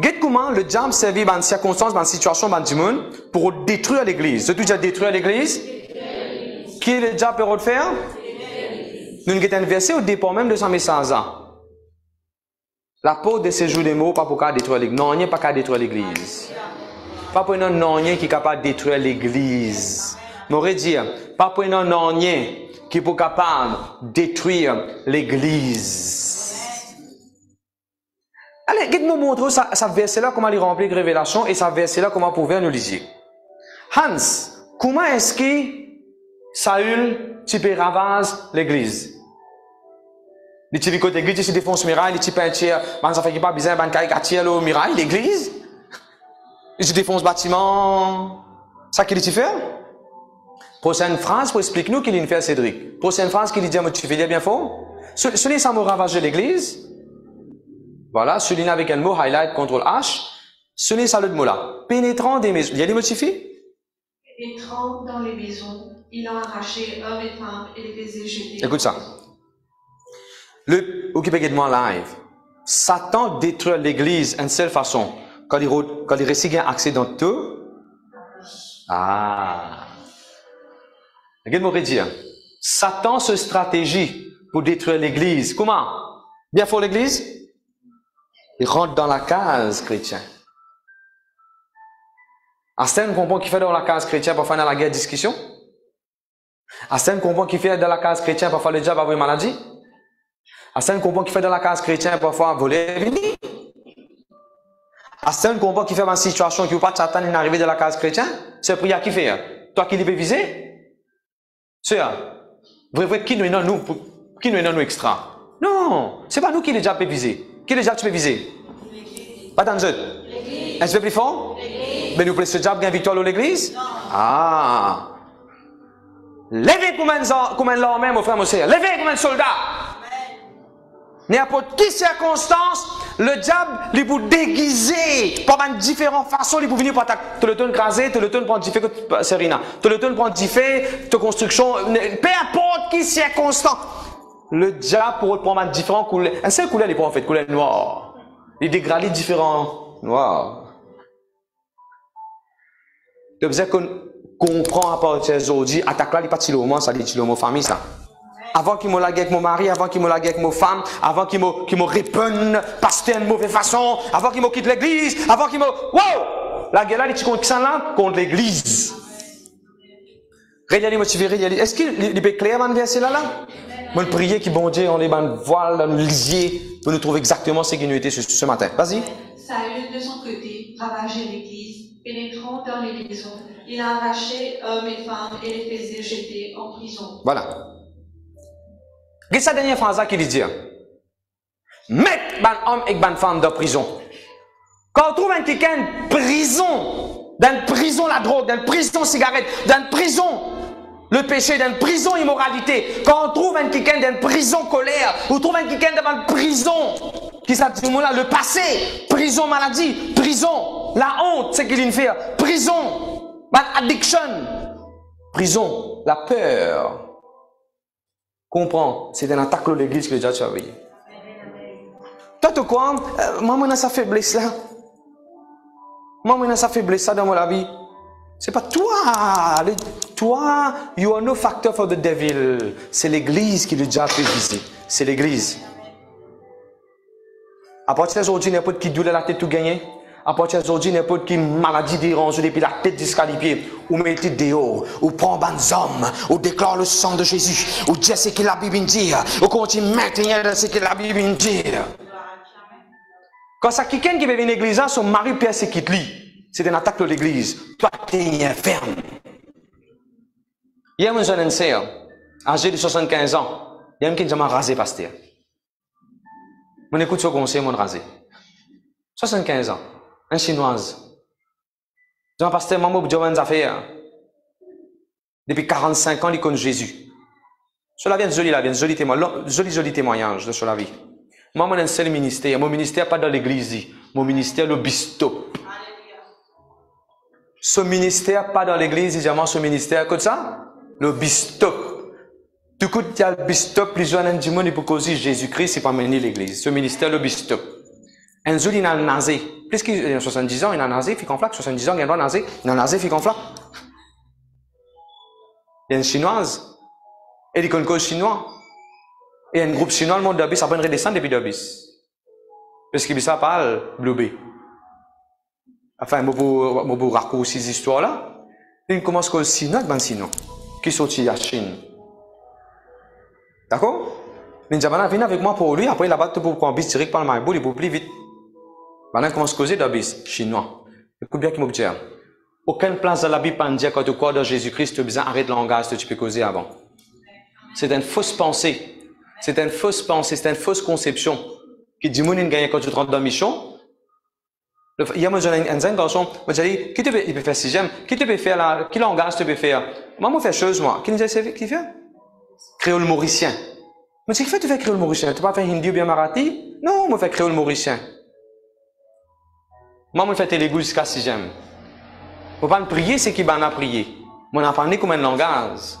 Qu'est-ce comment le diable servit dans circonstances, dans situation, dans monde pour détruire l'église? C'est déjà détruire l'église? Qui le diable le faire? Nous avons un verset au départ même de son message. La peau de ces jours des mots, pas pour détruire l'église. Non, il n'y a pas qu'à détruire l'église. Pas pour un non, qui est capable de détruire l'église. M'aurait dire, pas pour un non, qui est capable de détruire l'église. Allez, dites-moi montrer ça, ça verset-là, comment il remplit révélation et ça verset-là, comment pouvait nous lire. Hans, comment est-ce que Saül, tu peux ravager l'église? Les petits côté l'église, tu défonces miraille, les petits peintures, ben ça fait qu'il pas besoin, ben caricature le miraille, l'église? Tu défonces bâtiment. Ça qu'il tu fait? Prochaine phrase pour expliquer nous qu'il fait Cédric. Prochaine phrase qu'il dit, tu fais bien faux? Celui ça m'a ravagé l'église. Voilà, souligné avec un mot, highlight, contrôle H. Souligné ça le mot-là. Pénétrant des maisons. Il y a des mots Pénétrant dans les maisons, il a arraché hommes et femmes et les faisait jeter. Écoute ça. Le Occupé moi live. Satan détruit l'église d'une seule façon. Quand il, quand il accès dans tout. Ah. Regarde moi dire. Satan se stratégie pour détruire l'église. Comment? Bien fort l'église? Il rentre dans la case chrétien. Arsène comprend qu'il fait dans la case chrétien pour faire la guerre discussion. Arsène comprend qu'il fait dans la case chrétien pour faire le diable avoir une maladie. Arsène comprend qu'il fait dans la case chrétien pour faire voler. Arsène comprend qu'il fait dans une situation qui ou pas Satan est arrivé dans la case chrétien. C'est prière qui fait. Hein. Toi qui l'es visé. C'est vrai, vrai, qui nous est nous, qui nous est nous extra? Non, c'est pas nous qui les déjà Qui déjà tu peux viser? Pas dans le Est-ce que plus fort? Mais nous plaisons déjà bien victoire dans l'église? Ah. Levez comme un, comme un mon frère, mon. Levez comme un soldat. N'importe quelle circonstance, le diable, il peut déguiser par différentes façons, il peut venir pour te le temps craser, te le temps prendre différents, Serena, te le temps prendre différents, te construction, peu importe quelle circonstance. Le diable pour prendre différentes couleurs. Un seul couleur, il prend en fait couleur noire. Il dégradé différents noirs. Donc, vous qu'on comprend à partir d'aujourd'hui, attaque là, il pas de moment, ça dit le famille, ça. Avant qu'il me lague avec mon mari, avant qu'il me lague avec mon femme, avant qu'il me, qu'il me réponde, pasteur de mauvaise façon, avant qu'il me quitte l'église, avant qu'il me, wow! La guerre là, il contre ça là, contre l'église. Est-ce qu'il est clair, dans verset là, là? Le prier qui bon Dieu, on est dans voile, le lisier, pour nous trouver exactement ce qui nous était ce, matin. Vas-y. Saül, de son côté, ravageait l'église, pénétrant dans les maisons. Il a arraché hommes et femmes et les faisait jeter en prison. Voilà. Qu'est-ce que la dernière phrase qui dit? Mettre ban homme et ban femme dans prison. Quand on trouve un quelqu'un prison, dans une prison la drogue, dans une prison cigarette, dans une prison le péché d'une prison immoralité. Quand on trouve un quelqu'un d'une prison colère, ou trouve un quelqu'un dans une prison, qui s'appelle là, le passé, prison maladie, prison, la honte, c'est qu'il fait, prison, addiction, prison, la peur. Comprends, c'est une attaque de l'église que Dieu a surveillé. Toi, tu quoi? Euh, maman a sa faiblesse là. Maman a sa faiblesse là dans mon vie. C'est pas toi. Le- toi, you are no factor for the devil. C'est l'église qui le diable peut viser. C'est l'église. À partir d'aujourd'hui, n'importe qui douleur la tête tout gagné. À partir d'aujourd'hui, n'importe qui maladie dérange depuis la tête pieds. Ou mettez dehors. Ou prend ban hommes. Ou déclare le sang de Jésus. Ou dit ce que la Bible dit. Ou continue maintenant de ce que la Bible dit. Quand ça quelqu'un qui veut venir à l'église, son mari persécute lui. C'est une attaque de l'église. Toi, t'es ferme. Il y a un jeune sœur, âgé de 75 ans. Il y a un qui m'a rasé, pasteur. Mon écoute ce conseil, mon rasé. 75 ans. Un chinoise. Jean pasteur, maman, avez affaires. Depuis 45 ans, il connaît Jésus. Cela vient de joli, là, vient de joli témoignage, joli, témoignage de cela vie. Moi, mon seul ministère. Mon ministère pas dans l'église. Mon ministère, le bistop. Ce ministère pas dans l'église, il moi, ce ministère, comme ça? Le bistop. Du coup, il y a le bistop, les gens monde, pour causer Jésus-Christ, c'est pas mener l'église. Ce ministère, le bistop. Un jour, il a nasé. Plus qu'il a 70 ans, il a nasé, fait qu'on flaque. 70 ans, il a nasé, il a nasé, qu'on flaque. Il y a une chinoise. Elle est cause chinois. Et un groupe chinois, le monde d'Abis, ça peut redescendre depuis d'Abis. Parce qu'il ça parle, Blubé. Enfin, je vais raccourcir ces histoires-là. Il commence comme Chinois, ben Chinois, qui sortit de la Chine. D'accord? Ninja vient avec moi pour lui, après là-bas, tu peux prendre un bis direct par le maïboul, il peut plus vite. Maintenant, commence à causer d'Abis, chinois. Écoute bien qui dit. Aucune place dans la Bible ne dit quand crois dans Jésus-Christ, tu as besoin d'arrêter que tu peux causer avant. C'est une fausse pensée. C'est une fausse pensée, c'est une fausse conception. Qui dit, gagne quand tu rentres dans mission. Il y a un jeune garçon, moi j'ai dit, qui te peut, peut faire sixième, qui te peut faire là, quel langage tu peux faire? Moi, moi, fais chose, moi. Qui nous a qui fait? Créole mauricien. Mais c'est qui fait, tu fais créole mauricien? Tu pas faire hindi ou bien marathi? Non, moi, fais créole mauricien. Moi, moi, fais télégout jusqu'à sixième. Faut pas me prier, c'est qui va a prier. Moi, on a parlé comme un langage.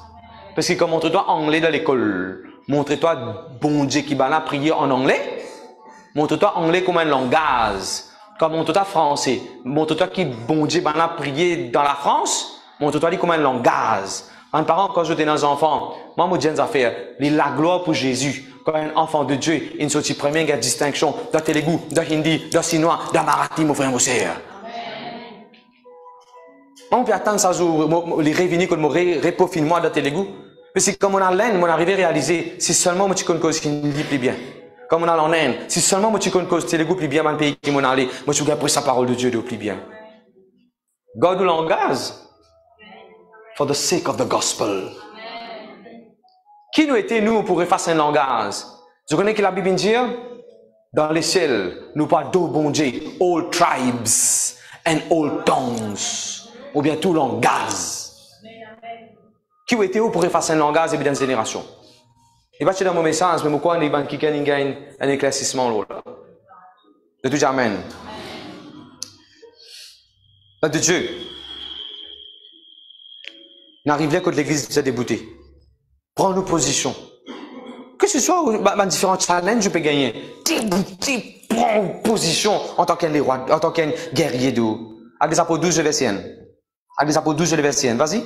Parce que comme montre-toi anglais dans l'école, montre-toi bon Dieu qui va a prier en anglais, montre-toi anglais comme un langage. Comme montre-toi français, montre-toi qui bon Dieu a prier dans la France, montre-toi lui comme un langage. Un parent, quand j'étais dans les enfants, moi, j'ai une affaire, il la gloire pour Jésus. Quand un enfant de Dieu, il sortit il y a distinction dans Telugu, dans Hindi, dans Chinois, dans Marathi, mon frère, mon sœur. On peut attendre ça les revenus que me repofine moi dans Telugu. Parce que comme on a l'Inde, on arrive à réaliser, si seulement moi tu connais cause qui me dit plus bien. Comme on a en si seulement moi tu connais cause Telugu plus bien, dans le pays qui m'en moi je regarde sa parole de Dieu de plus bien. God le langage. For the sake of the gospel. Qui nous était nous pour effacer un langage? Je connais que la Bible dit, dans les ciels, nous pas deux bon Dieu, all tribes and all tongues. Ou bien tout langage. Qui était où pour effacer un langage et bien une génération? Va dans mon message, mais pourquoi il va gagne un éclaircissement là? De tout Amen. De Dieu. N'arrive là que l'église s'est déboutée. Prends nos positions. Que ce soit bah, différents challenges, je peux gagner. Débouté, prends position en tant qu'un en tant qu'un guerrier de Avec les apôtres 12, verset 1. Avec les apôtres 12, verset 1. Vas-y.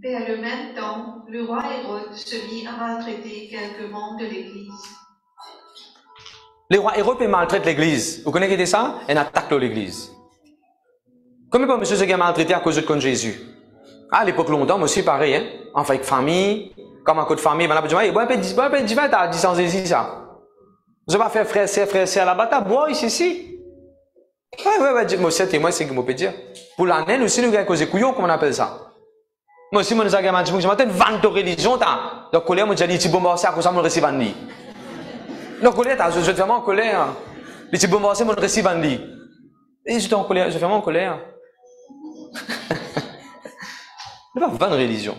Vers le même temps, le roi Hérode se mit à maltraiter quelques membres de l'Église. Les rois Hérode maltraitent l'église. Vous connaissez ça? Un attaque l'église. Combien de monsieur qui maltraité à cause de con Jésus? À l'époque longtemps, aussi pareil, hein? Enfin, avec famille, comme un coup de famille, ben, a dit, bon, un peu, divin, t'as dit sans ici, ça. Je vais faire frère, sœur, frère, sœur, là-bas, t'as bois ici, ici. Ouais, ouais, ouais, moi, c'est témoin, c'est ce que je peux dire. Pour l'année, aussi, nous, avons causé couillon, comment on appelle ça? Moi aussi, nous avons dit, je m'attends, vente de religion, t'as. Donc, colère, j'ai dit, tu bon, c'est à cause de je reçois non, colère, t'as- je je te faire en colère. Les petits bombardés, mon récit. Et j'étais en colère, je fais en colère. Ne pas vendre religion.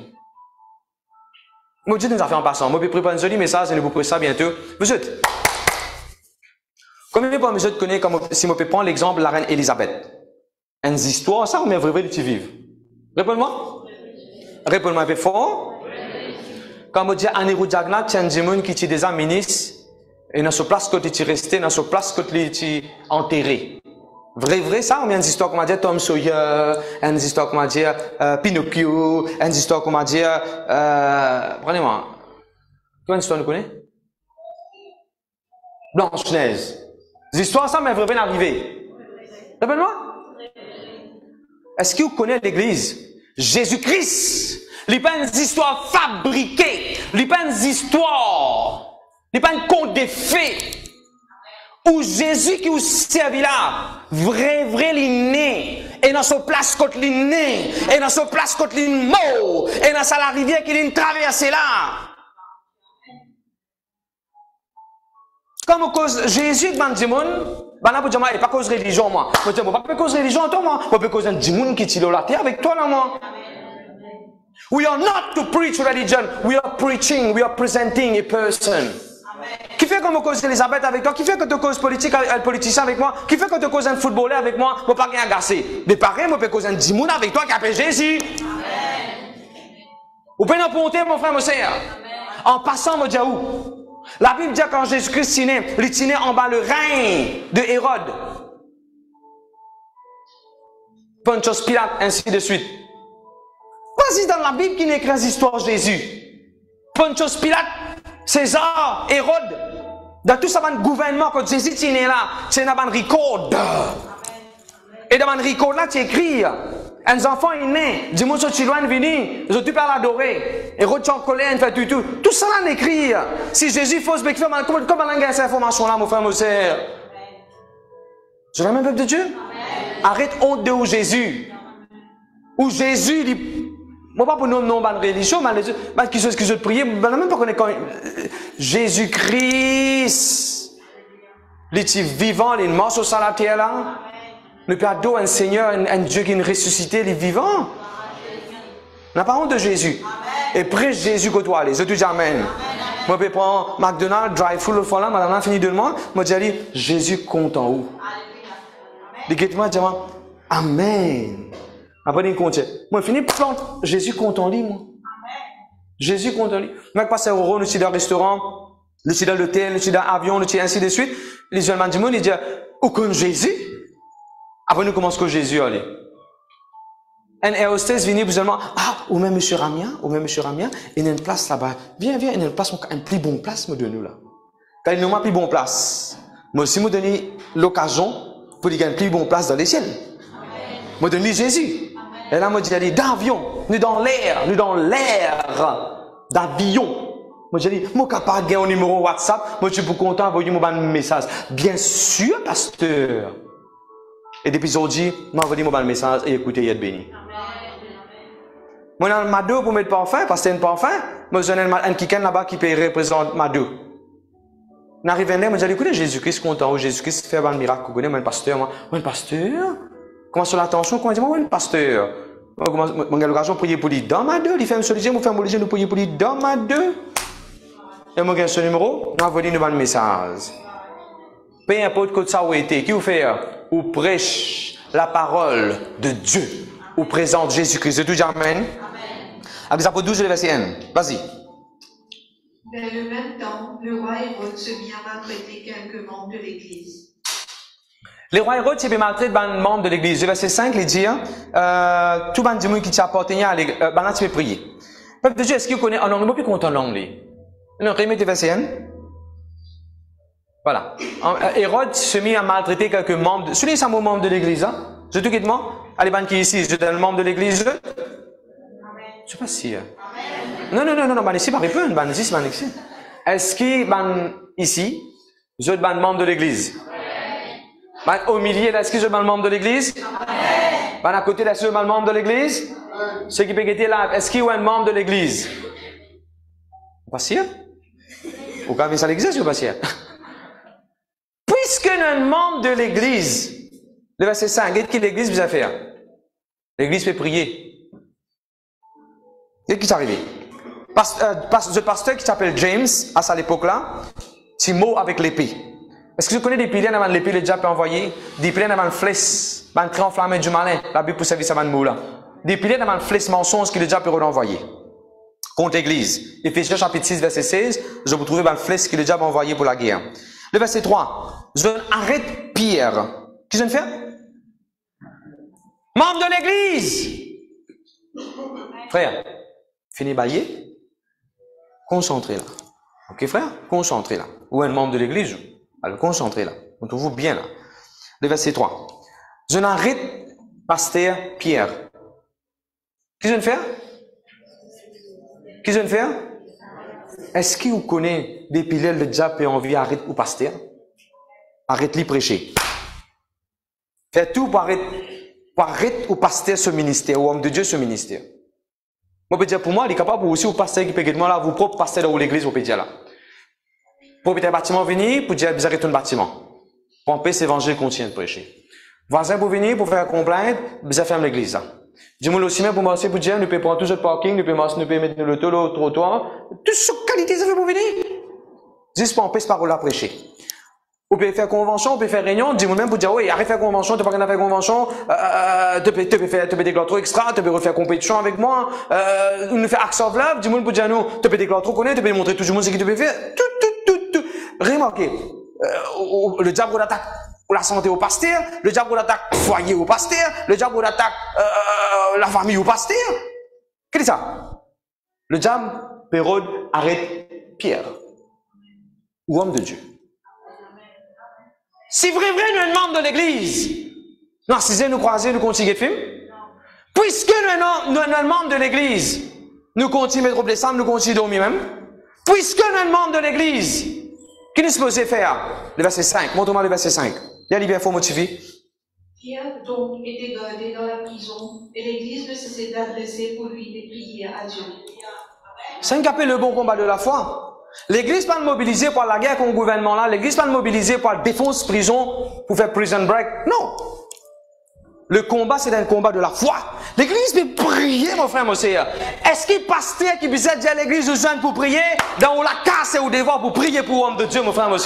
Moi, je dis des affaires en passant. Moi, je prépare un joli message je vous prépare ça bientôt. Êtes. Combien de fois, vous connaissez, comme, si je peux prendre l'exemple la reine Elisabeth? Une histoire, ça, vrai, vrai, tu vives? Réponds-moi. Réponds-moi un peu fort. Quand on dit Anirudh Jagannath, Chen Jimun, qui est déjà ministre, Et dans ce place que tu es resté, dans ce place que tu enterré. Vrai, vrai, ça, ou bien des histoires, comment dire, Tom Sawyer, une histoire, comment dire, euh, Pinocchio, une histoire, comment dire, euh, prenez-moi. Quelle histoire nous connaît? Blanche-Neige. Des histoires, ça m'est vraiment arrivé. Rappelle-moi. Est-ce que vous connaissez l'église? Jésus-Christ. Il n'y a pas une histoire fabriquée. Il n'y a pas une histoire. Il n'y a pas un conte des faits. Où Jésus qui vous servi là, vrai, vrai, il est né. Et dans son place quand il est né. Et dans son place est mort. Et dans sa la rivière qu'il est traversé là. Comme cause Jésus ban dimoun, ban la pour dire pas cause religion moi. Moi dis pas cause religion toi moi. Moi cause un dimoun qui tire la terre avec toi là moi. We are not to preach religion. We are preaching, we are presenting a person. Qui fait que je cause Elisabeth avec toi? Qui fait que tu causes politique, un politicien avec moi? Qui fait que tu causes un footballeur avec moi? Je ne pas rien agacer. Mais pareil, je peux causer un dimoun avec toi qui appelle Jésus. Vous pouvez en ponter, mon frère, mon sœur. En passant, me dire où? La Bible dit quand Jésus-Christ est né, il en bas le règne de Hérode. Pontius Pilate, ainsi de suite. Vas-y dans la Bible qui n'écrit l'histoire de Jésus. Pontius Pilate, César, Hérode. Dans tout ça, le gouvernement, quand Jésus est né là, c'est un record. Et dans le record là, tu écris. Un enfant est né, dis-moi ce tu venu, je tu pas l'adorer. Et tu en colère, fait tout, tout. Tout ça là, écrit. Si Jésus fausse, mais comment, comment on a cette information là, mon frère, mon sœur? Je la même peuple de Dieu? Arrête honte de où Jésus. Où Jésus, dit, moi pas pour nous, non, pas religion, mais les qui sont qui sont prier, ben même pas connaître Jésus-Christ. Il est vivant, il est mort sur la terre là. Le Père d'eau, un Seigneur, un, Dieu qui est ressuscité, il est vivant. La parole de Jésus. Et prêche Jésus que toi, les. Je te dis Amen. Moi, je prends McDonald's, drive full fois là, madame a fini de moi. Moi, je dis, Jésus compte en haut. Dites-moi, dis-moi, Amen. Après, il compte. Moi, je finis plante. Jésus compte en lui, moi. Jésus compte en lui. Moi, je passe au je suis dans le restaurant, je suis dans l'hôtel, je suis dans l'avion, je suis ainsi de suite. Les Allemands du monde, ils disent, où compte Jésus? Après, nous commençons que Jésus allait. Un air hostess vient vous seulement, ah, ou même monsieur Ramia, ou même monsieur Ramia, il y a une place là-bas. Viens, viens, il y a une place, un plus bon place, me donne là. Quand il nous a plus bon place, moi aussi, me donne l'occasion pour lui gagner plus bon place dans les ciels. Me donne Jésus. Et là, moi, je dis, d'avion, nous dans l'air, nous dans l'air d'avion. Moi, je dis, moi, capable de gagner un numéro WhatsApp, moi, je suis pour content d'envoyer mon message. Bien sûr, pasteur. Et depuis aujourd'hui, je envoyé mon message et écoutez, il est béni. Moi, dans le Mado pour mettre parfum, parce que c'est un parfum, moi, j'ai un kiken là-bas qui peut représenter Mado. N'arrive là, moi, j'ai dit, écoutez, Jésus-Christ content, ou Jésus-Christ fait un miracle, vous connaissez, un pasteur, un pasteur? Comment l'attention, comment un pasteur? J'ai de prier pour lui dans Mado, il fait un solide, moi, fait un solide, nous prier pour lui dans. Et j'ai ce numéro, nous envoyé un message. Peu importe que ça a été, qui vous fait? Ou prêche la parole de Dieu, ou présente Jésus-Christ. Dis Amen? Amen. Actes 12, verset 1. Vas-y. Dans le même temps, le roi Hérode se mit à maltraiter quelques membres de l'Église. Le roi Hérode s'est maltraité un membre de l'Église. Le verset 5, il dit, euh, tout le monde qui t'a appartenu à l'Église, euh, ben là, tu peux prier. Peuple de Dieu, est-ce qu'il connaît en langue? Ne pas plus content langue, Non, remettez verset 1. Voilà. Euh, Hérode se mit à maltraiter quelques membres. Soulignez ça, membre de l'église. Hein? Je te quitte moi. Allez, ban qui ici, je donne membre de l'église. Je ne suis pas sûr. Non, non, non, non, ban ici, par peu, ban ici, ban ici. Est-ce qu'il ban ici, je ban membre de l'église? Ban au milieu, est-ce que je ban membre de l'église? Ban à côté, est-ce que je ban membre de l'église? Ceux qui peuvent là, est-ce qu'il y a un membre de l'église? Pas sûr? Ou quand ça existe ou pas sûr? Un membre de l'Église, le verset 5, qu'est-ce que l'Église vous a fait L'Église fait prier. Qu'est-ce qui est arrivé? Euh, Le pasteur qui s'appelle James, à cette époque-là, mot avec l'épée. Est-ce que vous connaissez des piliers avant l'épée, les déjà envoyé Des piliers avant le flèche, un cran enflammé du malin, la Bible pour servir avant le mot là. Des piliers avant le flèche mensonge qu'il a déjà pu renvoyer. contre l'Église. Éphésiens chapitre 6, verset 16, je vous trouver dans le flèche que le diable a envoyé pour la guerre. Le verset 3, je arrête Pierre. Qu'est-ce que je faire Membre de l'Église Frère, fini bailler, concentrez là. Ok frère? Concentrez là. Ou un membre de l'Église Alors concentrez là. On trouve bien là. Le verset 3. Je n'arrête pasteur Pierre. Qu'est-ce que je viens faire Qu'est-ce que je viens faire Est-ce qu'il connaît des piliers le diable et envie arrête ou pasteur? Arrête-lui prêcher. Fais tout pour arrêter, pour ou pasteur ce ministère, ou homme de Dieu ce ministère. Moi, pour moi, il est capable aussi au pasteur qui peut dire, là, vous propre pasteur dans l'église, vous pouvez dire là. Pour peut-être bâtiment venir, pour dire, vous arrêtez le bâtiment. Pour empêcher l'évangile continue de prêcher. Voisin pour venir, pour faire complainte, vous ferme l'église là. Dis-moi aussi même pour marcher pour dire, nous pouvons prendre tout ce parking, nous pouvons nous pouvons mettre le taux, trottoir. Tout ce qualité, ça fait pour venir. Juste pour empêcher parole à prêcher. Vous pouvez faire convention, vous pouvez faire réunion, dis-moi même pour dire, oui, arrête de faire convention, peux pas faire convention, euh, euh, tu peux, faire, tu peux des trop extra, tu peux refaire compétition avec moi, euh, nous faire axe of love, dis-moi pour dire, nous, tu peux des trop connaître, tu peux montrer tout le monde ce que tu peux faire, tout, tout, tout, tout. Remarquez, euh, le diable attaque la santé au pasteur, le diable attaque le foyer au pasteur, le diable attaque euh, la famille au pasteur. Qu'est-ce que ça? Le diable, Pérode, arrête Pierre, ou homme de Dieu. Si vrai, vrai, nous membres de l'église, narcisé, nous croiser, nous continuons de film. Puisque nous sommes membres de l'église, nous continuons de mettre des nous continuons de dormir même. Puisque nous sommes membres de l'église, qu'est-ce que nous supposons faire? Le verset 5, montre-moi le verset 5. Il y a bien faux motivé. Pierre donc était gardé dans la prison et l'église ne cessait d'adresser pour lui des prières à Dieu. C'est un capé le bon combat de la foi. L'église pas mobilisée pour la guerre contre le gouvernement là. L'église pas mobilisée pour la défense prison pour faire prison break. Non. Le combat, c'est un combat de la foi. L'église peut prier, mon frère, mon. Est-ce qu'il pasteur qui besoin dire à l'église aux pour prier? Dans la casse et au devoir pour prier pour l'homme de Dieu, mon frère, mon.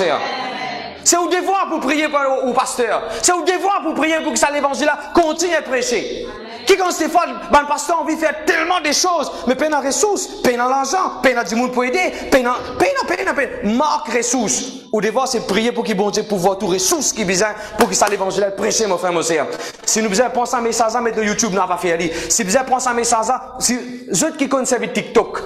C'est au devoir pour prier pour, au, pasteur. C'est au devoir pour prier pour que ça l'évangile continue à prêcher. Qui quand Stéphane, ben, le pasteur a envie de faire tellement de choses, mais peine en ressources, peine en l'argent, peine à du monde pour aider, peine en, peine en, peine en, peine. Marque ressources. Au devoir, c'est prier pour qu'il bon Dieu pouvoir tout ressources qui besoin pour que ça l'évangile prêcher, mon frère, mon sœur. Si nous besoin prendre un message à mettre de YouTube, n'a pas fait. Si besoin prendre un message à, si, ceux qui connaissent TikTok,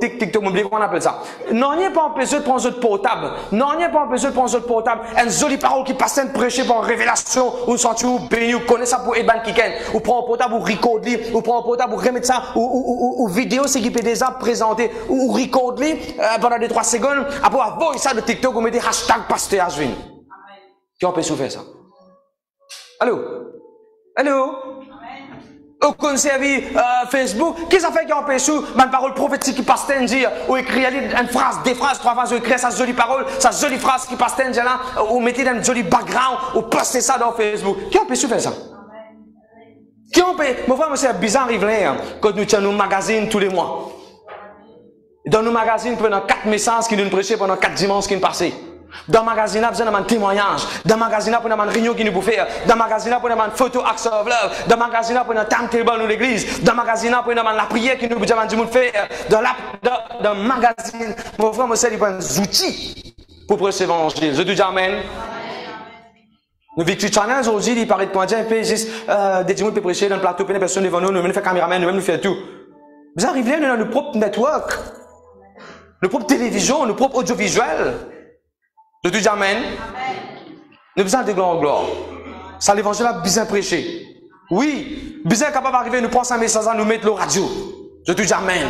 tic, tic, comment on appelle ça? Non, a pas empêché de prendre votre portable. Non, a pas empêché de prendre votre portable. Une jolie parole qui passe à prêcher par révélation, ou senti, ou béni, ou connaît ça pour Eban Kiken. Ou prend un portable, ou record ou prend un portable, ou remettre ça, ou, ou, ou, ou vidéo, c'est qui peut déjà présenter, ou, ou record euh, pendant des trois secondes. Après, avoir ça de TikTok, vous mettez hashtag pasteur Ashwin. Qui empêche de faire ça? Allô? Allô? Ou conserver euh, Facebook, que ça fait qu'on empêche ma parole prophétique qui passe dire, ou écrire une phrase, des phrases, trois phrases, ou écrire sa jolie parole, sa jolie phrase qui passe dire là, ou mettez un joli background, ou poster ça dans Facebook. Qui empêche de faire ça? Qui empêche? Mon frère, c'est bizarre, hein, quand nous tenons nos magazines tous les mois. Dans nos magazines, prenons quatre messages qui nous prêchent pendant quatre dimanches qui nous passent. Dans le magazine, vous avez un témoignage. Dans vous avez une réunion qui nous peut faire. Dans vous avez une photo Acts of Love. Dans le magazine, vous avez un timetable dans l'église. Dans le magazine, vous avez la prière qui nous peut faire. Dans, la, dans, dans le magazine, mon frère, moi, c'est des outils pour prêcher l'évangile. Je dis Amen. Nous Victory Channel, aujourd'hui, il paraît de point dire, juste, euh, des dimanches, prêcher dans le plateau, plein de personnes devant nous, nous, nous faisons caméraman, nous, nous faisons tout. Vous arrivez dans le propre network, le propre télévision, le propre audiovisuel. Je te dis Amen. Nous besoin de gloire en gloire. Ça, l'évangile a besoin prêcher. Oui, besoin capable d'arriver, nous prendre un message à nous mettre le radio. Je te dis Amen.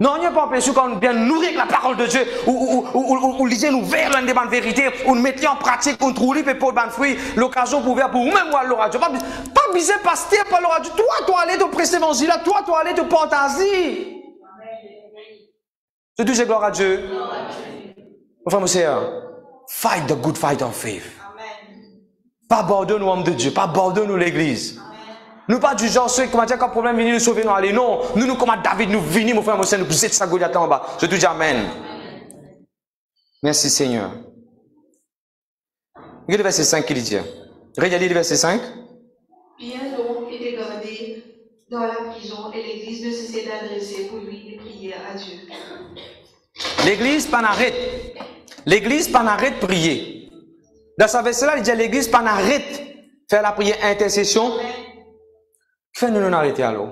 Non, n'y a pas empêché quand on bien nourrir avec la parole de Dieu, ou, ou, ou, ou, ou lisez nous vers l'un des bonnes vérités, ou nous mettons en pratique, ou nous trouvons les pour de fruits, l'occasion pour pour vous-même voir le radio. Pas, pas de passer par le radio. Toi, toi, allez te prêcher l'évangile, toi, toi, allez te porter Je te dis gloire à Dieu. Mon frère, mon Fight the good fight of faith. Pas abandonner homme de Dieu, pas abandonner l'église. Nous pas du genre ceux qui m'ont dit qu'un problème vient nous sauver, nous aller. Non, nous, nous, comme David, nous venons, mon frère, mon Seigneur, nous êtes sa Goliath en bas. Je te dis Amen. Merci Seigneur. Regardez le verset 5 qu'il dit. Regardez le verset 5. Pierre donc était gardé dans la prison et l'Église ne cessait d'adresser pour lui des prières à Dieu. L'église pas n'arrête. L'église pas n'arrête de prier. Dans sa verset-là, il dit l'église pas n'arrête faire la prière intercession. Que nous nous arrêter alors?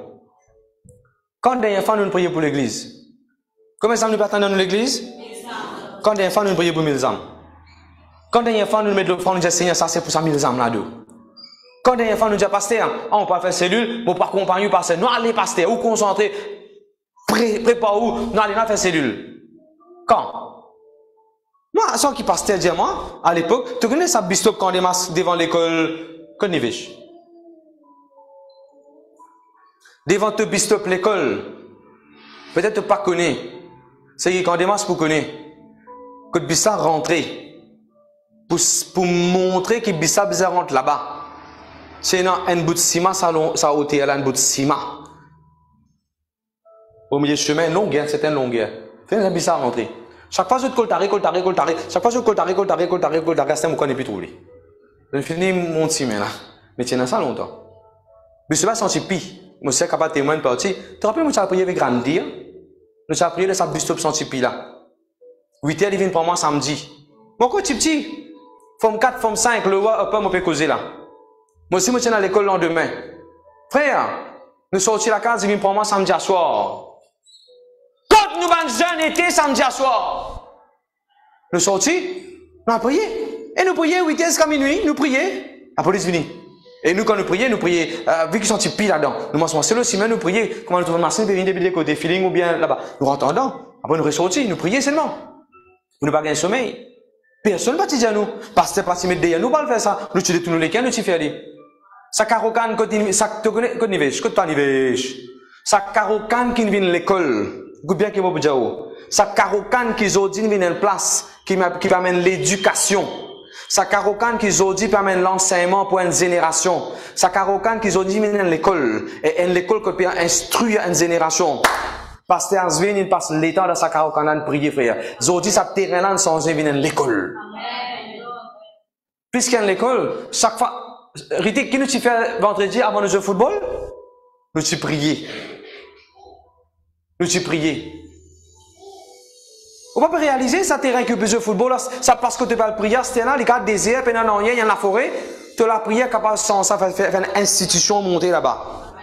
Quand dernière fois nous prions pour l'église? Combien de nous partons dans l'église? Quand dernière fois nous prions pour mille âmes? Quand dernière fois nous mettons l'offrande, nous disons Seigneur, ça c'est pour ça mille âmes là-dedans. Quand dernière fois nous disons pasteur, ah, on peut faire cellule, mais pas accompagner pasteur. Nous allons pasteur, ou concentrer, prépare où, nous allons faire cellule. Quand? Moi, ça qui pasteur moi, à l'époque, tu connais ça bistop quand est devant l'école, Connivish? Devant te bistop l'école, peut-être pas connais. C'est quand démarche pour connaître. Que Bissa rentrer. Pour, pour montrer que Bissa rentre là-bas. C'est un bout de ciment, ça, a ôté un bout de ciment. Au milieu du chemin, longueur, c'est une longueur. C'est un Bissa rentrer. Chaque fois je coltaré, coltaré, coltaré, chaque fois je coltaré, coltaré, coltaré, coltaré, c'est mon connais plus trouvé. Je finis mon ciment là. Mais tiens ça longtemps. Mais je ne pas senti pire. Je suis capable de témoigner partie. Tu te rappelles, je prié avec grandir. Je prié de sa bistop senti pire là. 8 heures, il vient pour moi samedi. Mon petit petit? Forme 4, forme 5, le roi, pas, moi, peut causer là. Moi aussi, je suis à l'école le lendemain. Frère, nous sortis la case, il vient pour moi samedi à soir. Nous avons jeune été samedi soir. Nous sortis, nous avons prié. Et nous prions 8 heures jusqu'à minuit, nous prions. La police vient. Et nous, quand nous prions, nous prions, euh, vu qu'ils sont pile là-dedans. Nous m'en c'est le ciment, nous prions, comment nous trouvons venir des feeling ou bien là-bas. Nous rentrons. Après, nous ressortis, nous prions seulement. Nous ne pas gagner sommeil. Personne ne va nous. Parce que pas mettre derrière nous, pas le faire ça. Nous tous cas, nous faire Ça carocan, ça, tu connais. Ça qui vient l'école. Bien m'a dit, Ça carocan qui vient en place, qui qui amène l'éducation. Ça carocan qui zodi permet l'enseignement pour une génération. Ça carocan qui mène l'école. Et une école qui peut instruire une génération. Pasteur sa terrain là, l'école. L'école, chaque fois, Riti, qui nous fait vendredi avant le jeu de football? Tu prier. On peut réaliser ça terrain que besoin football, ça parce que tu vas prier, c'est là, les gars désert, puis non, il y a la forêt, tu la prière capable sans ça faire une institution montée là-bas.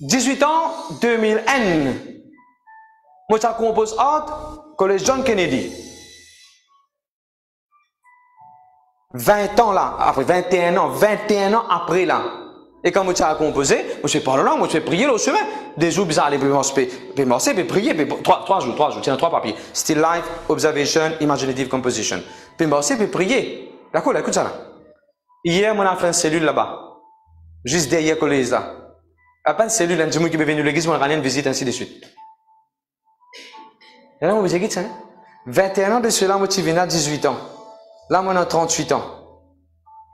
18 ans, 2000 N. Moi, ça compose art, collège John Kennedy. 20 ans là, après 21 ans, 21 ans après là. Et quand as composé, je parle moi je prier le chemin. Des jours bizarres, les morcer, puis prier, puis trois, trois jours, trois jours, tiens, trois papiers. Still life, observation, imaginative composition. Puis morcer, puis prier. D'accord, écoute ça. Hier, mon a fait une cellule là-bas. Juste derrière collège là. À peine cellule, un dimanche qui est venu l'église, on a une visite, ainsi de suite. Et là, on vous dit ça. 21 ans de cela, moi, tu à 18 ans. Là, moi, on a 38 ans.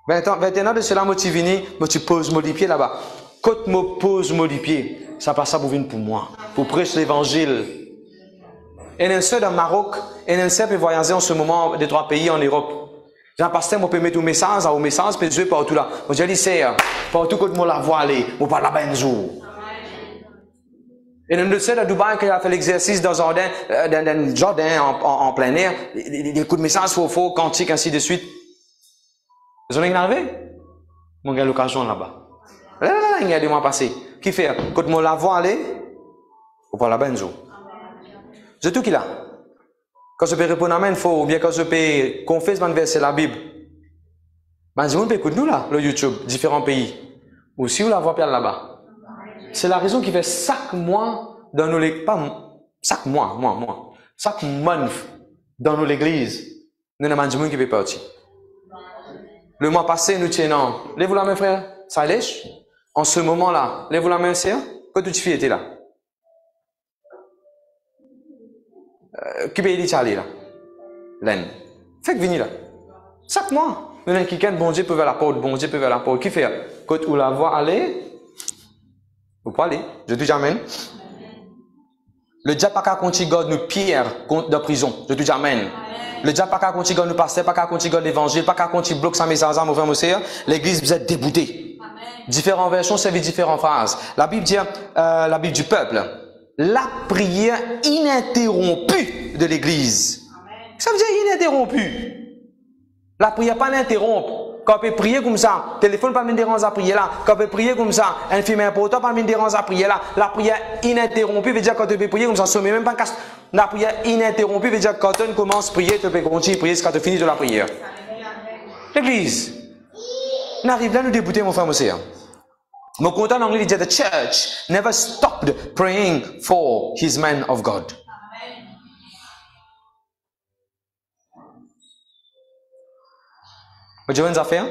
20 ans, 21 ans de cela, moi, tu viens, moi, tu poses mon pied là-bas. Quand je pose mon pied, ça passe pour venir pour moi, pour prêcher l'évangile. Et un seul dans Maroc, et un seul peut voyager en ce moment des trois pays en Europe. J'ai un pasteur, moi, peut mettre un message, un message, puis je partout là. Moi, j'ai dit, c'est, partout que moi la vois aller, moi, pas là-bas un jour. Et un seul à Dubaï qui a fait l'exercice dans un jardin, euh, dans un jardin en, en, plein air, coups de message faux, faux, quantiques, ainsi de suite. Vous avez arrivé? Mon gars, l'occasion là-bas. Là, là, là, il y a des mois passés. Qui fait? Quand moi la vois aller, ou pas la benzo. C'est tout qu'il a. Quand je peux répondre à faux, ou bien quand je peux confesser un verset la Bible. Ben, je peux écouter nous là, le YouTube, différents pays. Ou si vous la voyez là-bas. C'est la raison qui fait chaque mois dans nos églises, pas chaque mois, moi, moi, chaque mois dans nos églises, nous avons des gens qui veulent partir. Le mois passé, nous tenons. Lève-vous la main, frère. Ça lèche. En ce moment-là, lève-vous la main, sœur. Quand tu fille était là. Euh, qui dire aller là? Laine. Faites venir là. Chaque mois. Nous avons quelqu'un, bon Dieu peut vers la porte, bon Dieu peut vers la porte. Qui fait? Quand vous la voit aller, vous pouvez aller. Je dis Amen. Le diable pas qu'à continuer nous pierre de prison. Je dis Amen. Le diable pas qu'à continuer nous passer, pas qu'à continuer l'évangile, pas qu'à continuer bloquer sa message à mauvais monsieur. L'église vous êtes déboutée. Différentes versions servent différentes phrases. La Bible dit, euh, la Bible du peuple, la prière ininterrompue de l'Église. Ça veut dire ininterrompue. La prière pas l'interrompre. Quand on peut prier comme ça, téléphone pas me dérange à prier là. Quand on peut prier comme ça, un film important pas me dérange à prier là. La prière ininterrompue veut dire quand tu peux prier comme ça, sommet même pas casse. La prière ininterrompue veut dire quand on commence à prier, tu peux continuer à prier jusqu'à tu finis de la prière. L'église. N'arrive là à nous débouter, mon frère, mon. Mon content en anglais, dit The church never stopped praying for his man of God. Une affaire?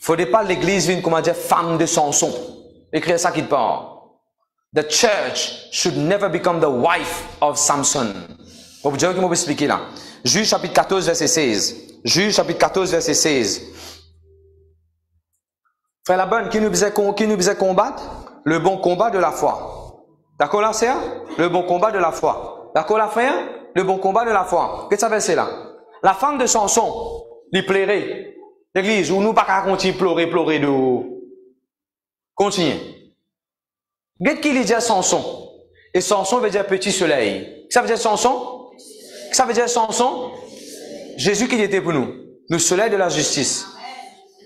Faudrait pas l'église vienne, comment dire, femme de Samson. Écrire ça qui parle. The church should never become the wife of Samson. Vous dire que je vais expliquer là. Juge chapitre 14, verset 16. Juge chapitre 14, verset 16. Frère la bonne, qui nous faisait, qui nous faisait combattre? Le bon combat de la foi. D'accord là, c'est Le bon combat de la foi. D'accord là, frère? Le bon combat de la foi. Qu'est-ce que ça veut dire là? La femme de Samson, lui plairait. L'église, où nous pas continuer pleurer, pleurer de Continuez. Qu'est-ce qu'il dit à Samson? Et Samson veut dire petit soleil. Ça veut dire Samson? Ça veut dire Samson? Jésus qui était pour nous. Le soleil de la justice.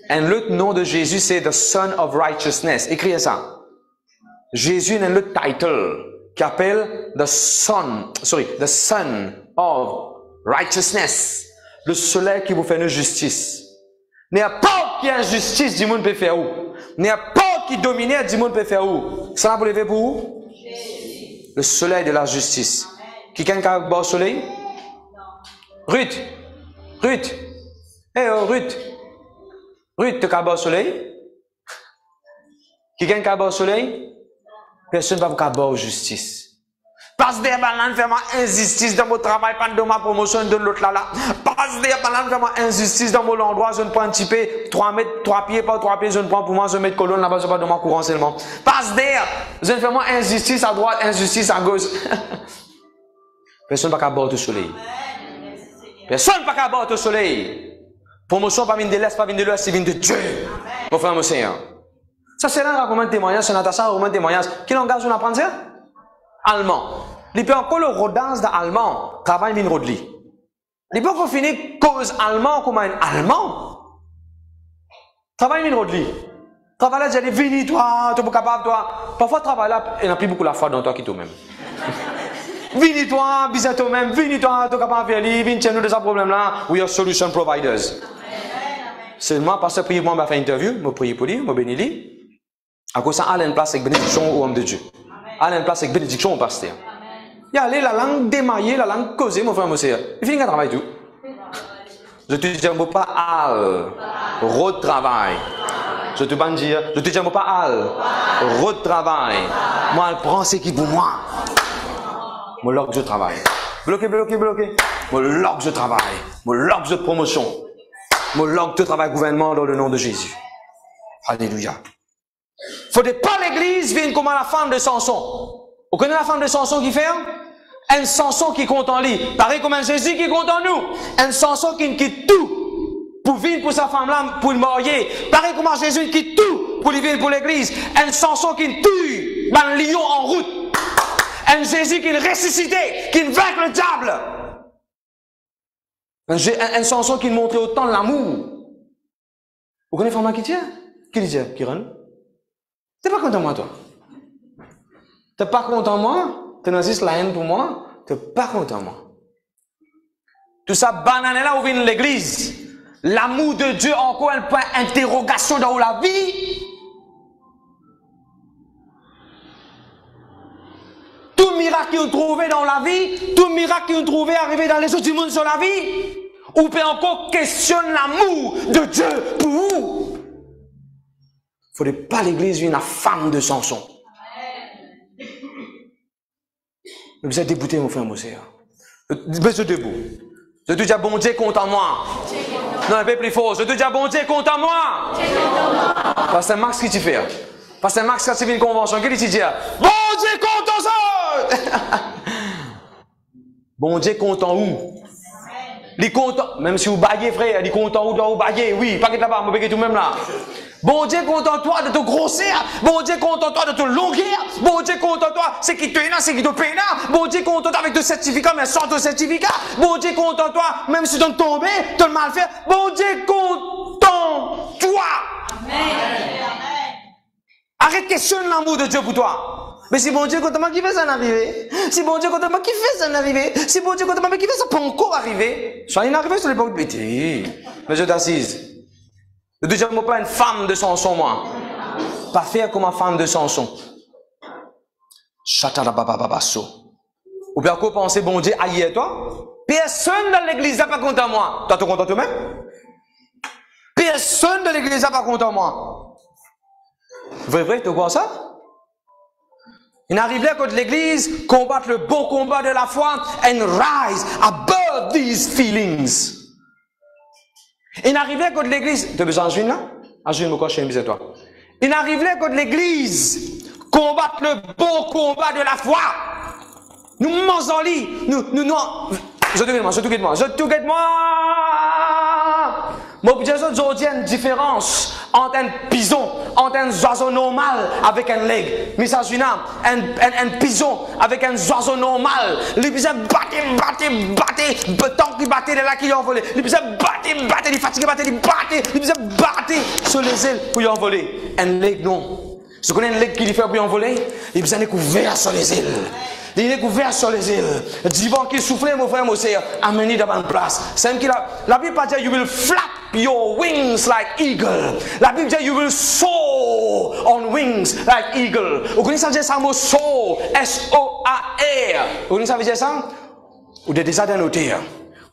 Et l'autre nom de Jésus, c'est the Son of Righteousness. Écrivez ça. Jésus a le title qui appelle the Son, sorry, the Son of righteousness, le soleil qui vous fait une justice. N'importe qui injustice du monde peut faire où? N'importe qui domine du monde peut faire où? Ça vous lever pour où? Le soleil de la justice. Qui a un beau soleil? Ruth. Ruth. Eh oh, Ruth. Ruth, tu as beau soleil? Qui a un beau soleil? Personne ne va vous avoir justice. Parce que balan fait ma injustice dans mon travail, pendant ma promotion de l'autre là là. Parce que balan fait ma injustice dans mon endroit, je ne prends un petit peu, 3 mètres, 3 pieds par 3 pieds, je ne prends pour moi, je mets colonne là-bas, je pas de mon courant seulement. Parce que je ne fais moi injustice à droite, injustice à gauche. Personne ne va pas au soleil. Personne ne va pas au soleil. Promotion pas vient de l'Est, pas vient de l'Ouest, c'est vient de Dieu. Mon frère, mon Seigneur. Ça, c'est là un témoignage, c'est Natacha, un témoignage. Quel langage on apprend ça? Allemand. Il peut encore le rodance d'allemand, travail min rodli. Il peut encore finir cause allemand comme un allemand. Travail min rodli. Travail là, j'ai dit, vini toi, tu es capable toi. Parfois, travail là, il n'a plus beaucoup la foi dans toi qui toi-même. vini toi, bisous toi-même, vini toi, tu es capable de lui, vini nous de ce problème là. We are solution providers. Seulement, parce que prier moi, m'a fait interview, m'a prié pour lui, m'a béni lui. À cause ça, aller une place avec bénédiction au homme de Dieu à une place avec bénédiction pasteur. Il y a la langue démaillée, la langue causée, mon frère, mon sœur. Il finit un travail tout. Je te dis un mot pas al, road travail. Je te ban dire, je te dis un mot pas al, road travail. Moi, elle prend ce qui pour moi. Mon log je travaille. Bloqué, bloqué, bloqué. Mon log je travaille. Mon log de promotion. Mon log de travail gouvernement dans le nom de Jésus. Alléluia. Faudrait pas l'église vienne comme la femme de Samson. Vous connaissez la femme de Samson qui fait? Un? Samson qui compte en lui. Pareil comme un Jésus qui compte en nous. Un Samson qui quitte tout pour venir pour sa femme-là, pour le marier. Pareil comme un Jésus qui quitte tout pour venir pour l'église. Un Samson qui tue un lion en route. Un Jésus qui est ressuscité, qui vainc le diable. Un Samson qui montrait autant l'amour. Vous connaissez la femme qui tient? Qui dit, Kiran? T'es pas content de moi, toi? T'es pas content de moi? T'es dans la haine pour moi? T'es pas content de moi? Tout ça, banane là où vient l'église. L'amour de Dieu, encore un point d'interrogation dans la vie? Tout miracle qu'on trouvait dans la vie, tout miracle qu'on trouvait arrivé dans les autres du monde sur la vie, ou peut encore questionner l'amour de Dieu pour vous faudrait pas l'église une femme de Samson. Vous êtes dégoûté, mon frère, mon sœur. Baisse debout. Je te dis, bon Dieu, compte en moi. Non, un peu plus fort. Je te dis, bon Dieu, compte en moi. Pasteur Max, qui tu fais? Pasteur Max, quand tu fais une convention, qu'est-ce que tu dis? Bon Dieu, compte en ça! bon Dieu, compte en où? Il content, même si vous baillez, frère, il est content ou vous baillez, oui, pas que là-bas, vous tout même là. Bon Dieu, content-toi de te grossir. Bon Dieu, content-toi de te longueur. Bon Dieu, content-toi, c'est qui te là, c'est qui te peine Bon Dieu, content-toi avec ton certificat, mais sans ton certificat. Bon Dieu, content-toi, même si tu es tombé, tu mal fait. Bon Dieu, content-toi. Arrête de questionner l'amour de Dieu pour toi. Mais si bon Dieu content moi qui fait ça arriver. Si bon Dieu content moi qui fait ça arriver. Si bon Dieu content moi qui fait ça pas encore arriver. Soyez arrivé sur l'époque de bêtises. Mais je t'assise. Ne dis pas une femme de Samson, moi. Pas faire comme une femme de Samson. Ou bien quoi penser, bon Dieu, aïe, toi? Personne dans l'église n'a pas content moi. Toi, tu content toi-même? Personne de l'église n'a pas content moi. Vrai, vrai, tu vois ça? Il arrivait que l'église combattre le beau combat de la foi and rise above these feelings. Il n'arrivait que de l'église. Tu as besoin d'une là? Ajune, mon chez toi. Il n'arrivait que de l'église combattre le beau combat de la foi. Nous mangeons lit. Nous, nous, nous. Je te moi, je te moi, je te moi. Moi, je aujourd'hui une différence entre un pison, entre un oiseau normal avec un leg. Mais ça, un, un, un, pison avec un oiseau normal. Les bisons battent, battent, battent, tant qu'ils battent, là qui. Les battent, battent, les les battent, les bisons battent sur les ailes pour y envoler. Un leg, non. Qu'on a un leg qui lui fait pour y envoler, les est couvert sur les ailes. Il est couvert sur les îles. Divan qui souffle, mon frère, sœur, amené devant une place. C'est qui la, la Bible dit, you will flap your wings like eagle. La Bible dit, you will soar on wings like eagle. Vous connaissez ça, mot soar? S-O-A-R. Vous connaissez ça veut dire ça? Ou des nos terres.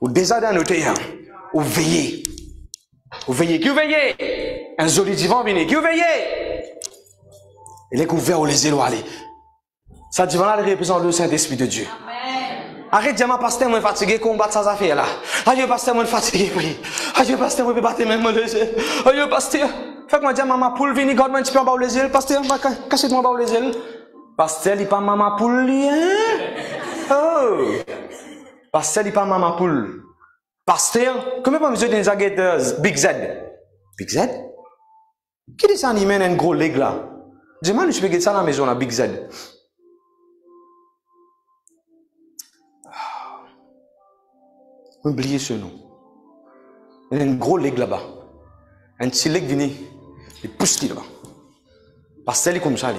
Ou nos terres. Ou veillez. Ou veillez. Qui veillez? Un joli divan venu. Qui veillez? Il est couvert aux les îles ça dit, voilà, représente le Saint-Esprit de Dieu. Arrête de dire, pasteur, moi fatigué, combattre ça affaire là. Aïe, pasteur, moi fatigué, oui. Aïe, pasteur, moi battre même les yeux. Aïe, pasteur. Fait que moi dire, maman poule, vini, God, moi, un petit peu en bas les yeux. Pasteur, cachez-moi en bas les yeux. Pasteur, il pas maman poule, hein? Oh. Pasteur, il pas maman poule. Pasteur, comment pas des aguettes Big Z? Big Z? Qui dit ça, mène un gros leg là? Dis-moi, je peux ça la maison, là, Big Z. Oubliez ce nom. Il y a un gros leg là-bas. Un petit leg venu. Il pousse là-bas. Parce que est comme ça.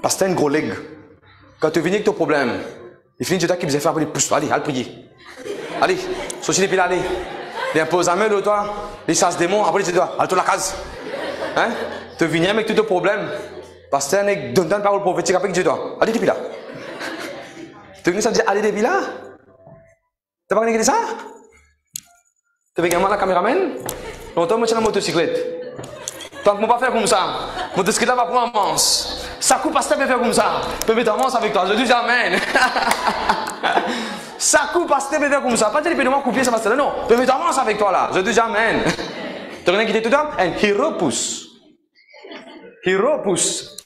Parce que un gros leg. Quand tu viens avec ton problème, il finit de dire qu'il faisait faire, il pousse. Allez, allez prier. Allez, sortez les pieds allez. Il impose un main de toi. Il chasse des démons. Après, il dit, allez, toi la case. Hein? Tu viens avec tous tes problèmes. Parce que tu donne une parole prophétique tu dois. Allez, depuis là. Tu viens à dire, allez, depuis là? T'as pas regardé ça Tu veux la caméraman Longtemps, moi, j'ai la motocyclette. Tant que moi, pas faire comme ça. Motocyclette va prendre un manche. Ça coupe pas faire comme ça. peux mettre un manche avec toi. Je dis Amen. ça coupe pas faire comme ça. Pas dire, moi couper ça va Non, peux mettre un manche avec toi là. Je dis Amen. Tu as quitté tout le temps And he repousse. He repousse.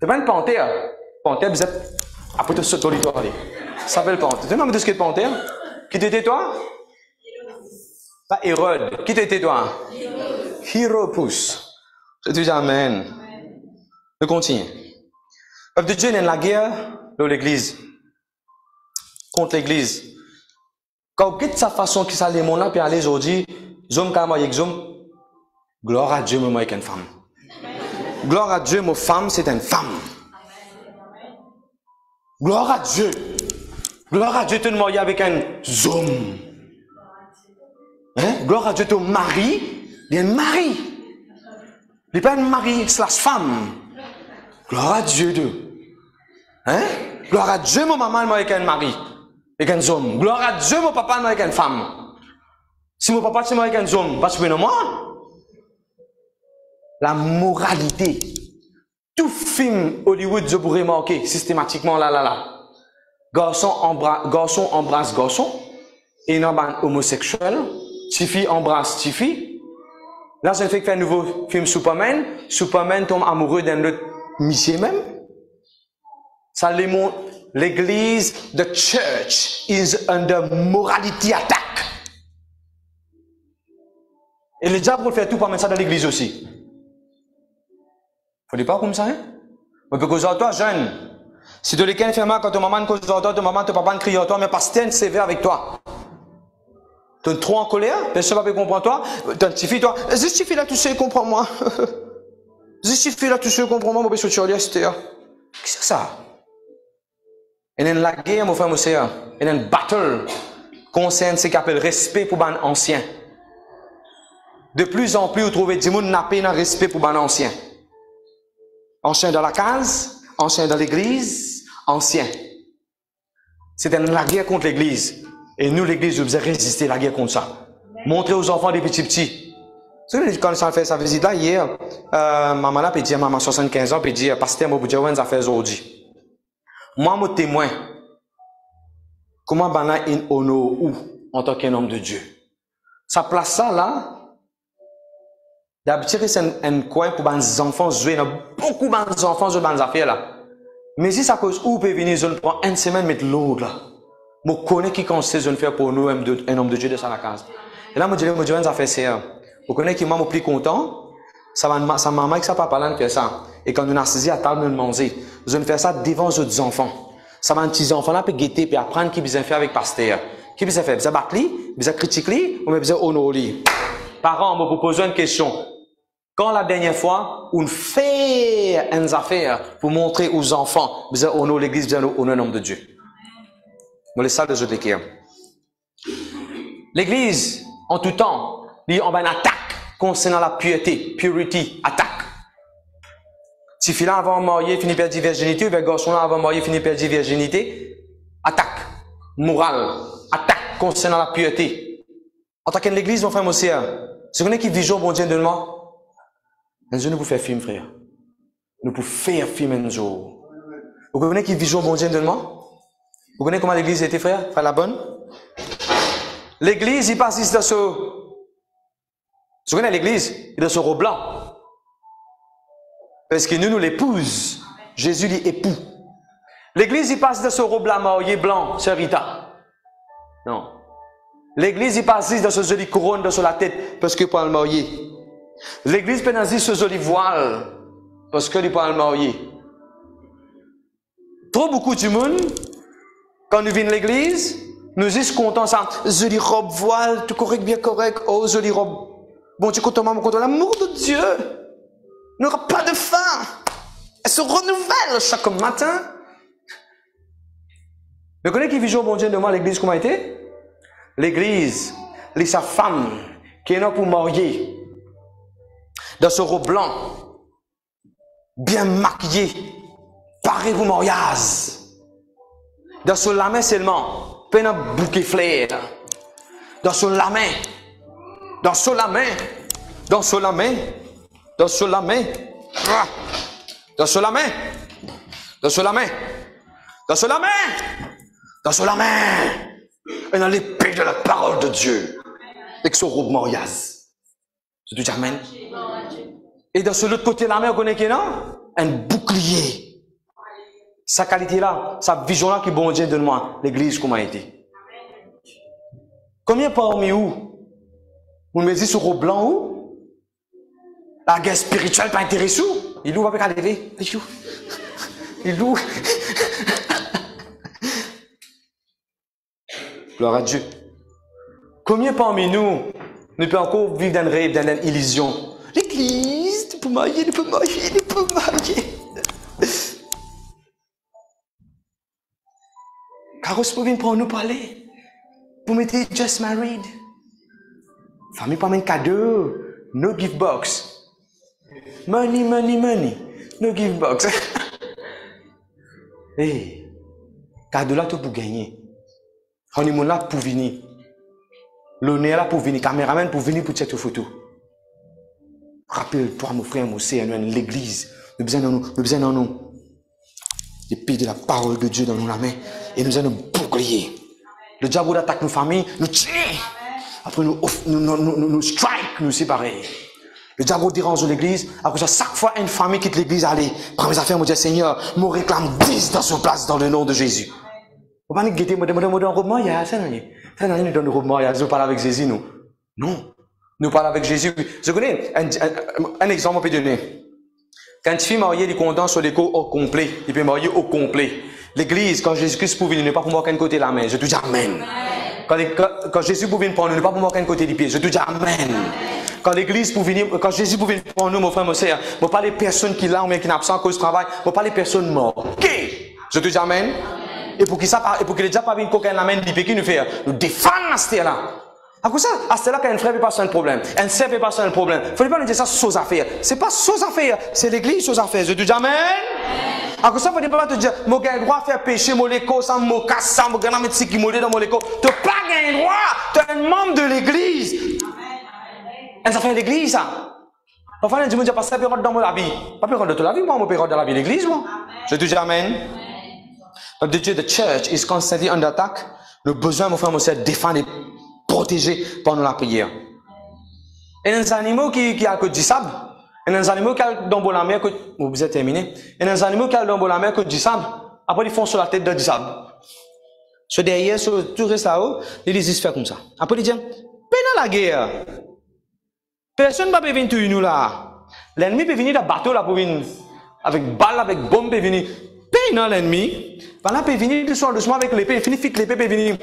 C'est pas une panthère. Panthère, vous êtes. Après, tu sautes au ça s'appelle panthère. Tu sais, de ce qu'est panthère Qui t'étais toi Pas Hérode. Qui t'étais toi Hiropus. Je dis Amen. Je continue. Le peuple de Dieu est dans la guerre de l'église. Contre l'église. Quand quittez sa façon qui s'allait mon là, puis aller aujourd'hui, zoom comme avec zoom. Gloire à Dieu, moi, une femme. Gloire à Dieu, ma femme, c'est une femme. Gloire à Dieu. Gloire à Dieu, te marié avec un homme. Hein? Gloire à Dieu, ton mari, il a un mari. Il n'est pas un mari slash femme. Gloire à Dieu, Dieu. Hein? Gloire à Dieu, mon maman, avec un mari, avec un homme. Gloire à Dieu, mon papa, avec une femme. Si mon papa, c'est avec un homme, pas que moi. La moralité. Tout film Hollywood, je pourrais marquer systématiquement là, là, là garçon, embrasse garçon, et non homosexuel, Tiffy embrasse Tiffy. Là, ça fait un nouveau film Superman. Superman tombe amoureux d'un autre monsieur même. Ça les montre l'église, the church is under morality attack. Et le diable fait tout pour mettre ça dans l'église aussi. Faut pas comme ça, hein? Mais parce que toi, jeune, si tu quelqu'un fait mal quand ton maman cause toi, ton maman, ton papa crie à toi, mais parce que tu sévère avec toi. Tu es trop en colère, personne ne va comprendre toi, t'identifies toi, justifie là tout ce comprends-moi. justifie là tout ce comprends-moi, mon monsieur, tu as Qu'est-ce que c'est ça? Et dans la guerre, mon frère, mon sœur, et dans une battle, concerne ce qu'on appelle respect pour les anciens. De plus en plus, vous trouvez des gens qui n'ont pas respect pour les anciens. Anciens dans la case, anciens dans l'église, anciens. C'était la guerre contre l'église. Et nous, l'église, nous avons résisté à la guerre contre ça. Montrer aux enfants des petits petits. Vous savez, quand ça fait sa visite là, hier, euh, maman là, peut dire, maman 75 ans, peut dire, pasteur, moi, vous avez fait aujourd'hui? Moi, mon témoin, comment bana in honor où en tant qu'un homme de Dieu? Ça place ça là, D'habitude, c'est un, coin pour les enfants jouer. A beaucoup d'enfants jouer dans les affaires là. Mais si ça cause où peut venir, je prends une semaine mettre l'autre là. Je connais qui consiste je faire pour nous un, homme de Dieu de sa case. Et là, je dis, je dis, ça fait ça. Vous connaissez qui m'a plus content? Ça va, ça que ça papa là fait ça. Et quand nous assisons à table, nous manger. Je fais ça devant les autres enfants. Ça un petit enfant là peut guetter puis apprendre qui besoin faire avec pasteur. Qui besoin faire? Besoin battre lui, besoin critiquer ou besoin honorer Parents, je vous pose une question. Quand la dernière fois, on fait une affaire pour montrer aux enfants, vous avez l'église, vous avez le de Dieu. Moi, les salles de Zotékia. L'église, en tout temps, dit on va une attaque concernant la pureté, purity, attaque. Si filant avant marier finit par virginité, ou bien garçon avant marier finit par virginité, attaque, morale, attaque concernant la pureté. En tant qu'église, mon frère, mon sœur, c'est qu'on est qui vit bon Dieu de moi. Un jour, nous pouvons faire film, frère. Nous pouvons faire film un jour. Vous connaissez qui vit bon Dieu moi? Vous connaissez comment l'église était, frère? Frère la bonne? L'église, il passe dans ce, vous connaissez l'église? Il est dans ce robe blanc. Parce que nous, nous l'épouse. Jésus dit époux. L'église, il passe dans ce robe blanc, marié blanc, c'est Rita. Non. L'église, il passe dans ce joli couronne dans la tête, parce que pour le marier. L'église dire ce joli voile, parce que pour le marier. Trop beaucoup de monde, quand nous venons l'église, nous sommes contents, ça, joli robe voile, tout correct, bien correct, oh, joli robe. Bon Dieu, content, maman, content, l'amour de Dieu n'aura pas de fin. Elle se renouvelle chaque matin. Vous connaissez qui vit au bon Dieu de moi l'église comment été? L'église, les sa femme, qui est là pour marier, dans ce robe blanc, bien maquillé, paré pour mariage. Dans ce lamin seulement, peine un bouquet flair. Dans ce lamin, dans ce lamin, dans ce lamin, dans ce lamin, dans ce lamin, dans ce lamin, dans ce lamin, dans ce lamin, et dans l'épée de la parole de Dieu, avec son robe mariage. C'est tout Amen. Et dans ce l'autre côté de la on connaît qui? Un bouclier. Sa qualité là, sa vision là qui bon Dieu donne moi, l'église comment été. Combien parmi vous, vous me dites sur au blanc où? La guerre spirituelle pas intéressée Il loue avec lever. Il loue. Gloire à Dieu. Combien parmi nous ne peut encore vivre dans un rêve, dans une illusion? L'église, tu peux marier, tu peux marier. Car on vient pour nous parler. Vous mettez just married. Famille pas un cadeau. No gift box. Money, money, money. No gift box. hey, cadeau là, tu peux gagner. Honeymoon là pour venir. L'honneur là pour venir, caméraman pour venir pour cette photo. Rappelle-toi, mon frère, mon sœur, l'église. Nous besoin de nous, nous besoin de nous. L'épée de la parole de Dieu dans nos mains. Et nous allons bouclier. Le diable attaque nos familles, nous tue. Après, nous, nous, nous, nous, nous strike, nous séparer. Le diable dérange l'église. Après chaque fois, une famille quitte l'église, allez, prends mes affaires, me dit, Seigneur, me réclame 10 dans son place dans le nom de Jésus. Vous pas guetter, me demander, me donner un ça, non? Ça, non, nous donne un y a, nous parle avec Jésus, nous. Non. Nous parlons avec Jésus. Je connais un, un, exemple, on peut donner. Quand une fille mariée, il content sur l'écho au complet. Il peut marier au complet. L'église, quand Jésus-Christ pouvait, il n'est pas pour moi qu'un côté de la main. Je te dis Amen. Quand, quand, Jésus pouvait prendre, il n'est pas pour moi qu'un côté du pied. Je te dis Amen. Quand l'église pouvait venir, quand Jésus pouvait prendre nous, mon frère, mon soeur, ne pas les personnes qui ou bien qui n'absent à cause travail, ne pas les personnes mortes. Ok. Je te dis Amen. Et pour qu'il ça, et pour qu'il déjà pas vu coquin l'amène du qui nous fait, nous défendre à ce là. À cause ça, à ce là qu'un frère peut pas un problème, un sœur peut pas un problème. Faut pas nous dire ça sans affaire. C'est pas sans affaire, c'est l'église sans affaire. Je dis Amen. À cause ça, faut pas te dire, mon gars, droit faire pécher, mon léco, sans mon casse, mon gars, mettre qui m'a dans mon léco. Tu pas gagné droit. Tu es un membre de l'église. Et ça fait l'église, ça. Parfois, on dit, je passe période dans la vie. Pas période de toute la vie, moi, mon période dans la vie l'église, moi. Je dis Amen. But the, the church is constantly under attack. Le besoin, mon frère, mon soeur, défendre et protéger pendant la prière. Et les animaux qui, qui ont que du sable. Et les animaux qui ont dans la mer que, vous êtes terminé. Et les animaux qui ont dans la mer que du sable. Après, ils font sur la tête de du sable. Sur derrière, sur tout reste là-haut, ils disent faire comme ça. Après, ils disent, pendant la guerre, Personne ne peut venir tout nous là. L'ennemi peut venir dans bateau là pour venir. Avec balle, avec bombe peut venir. Non l'ennemi. Voilà peut venir doucement, doucement avec l'épée. Il finit vite l'épée peut venir.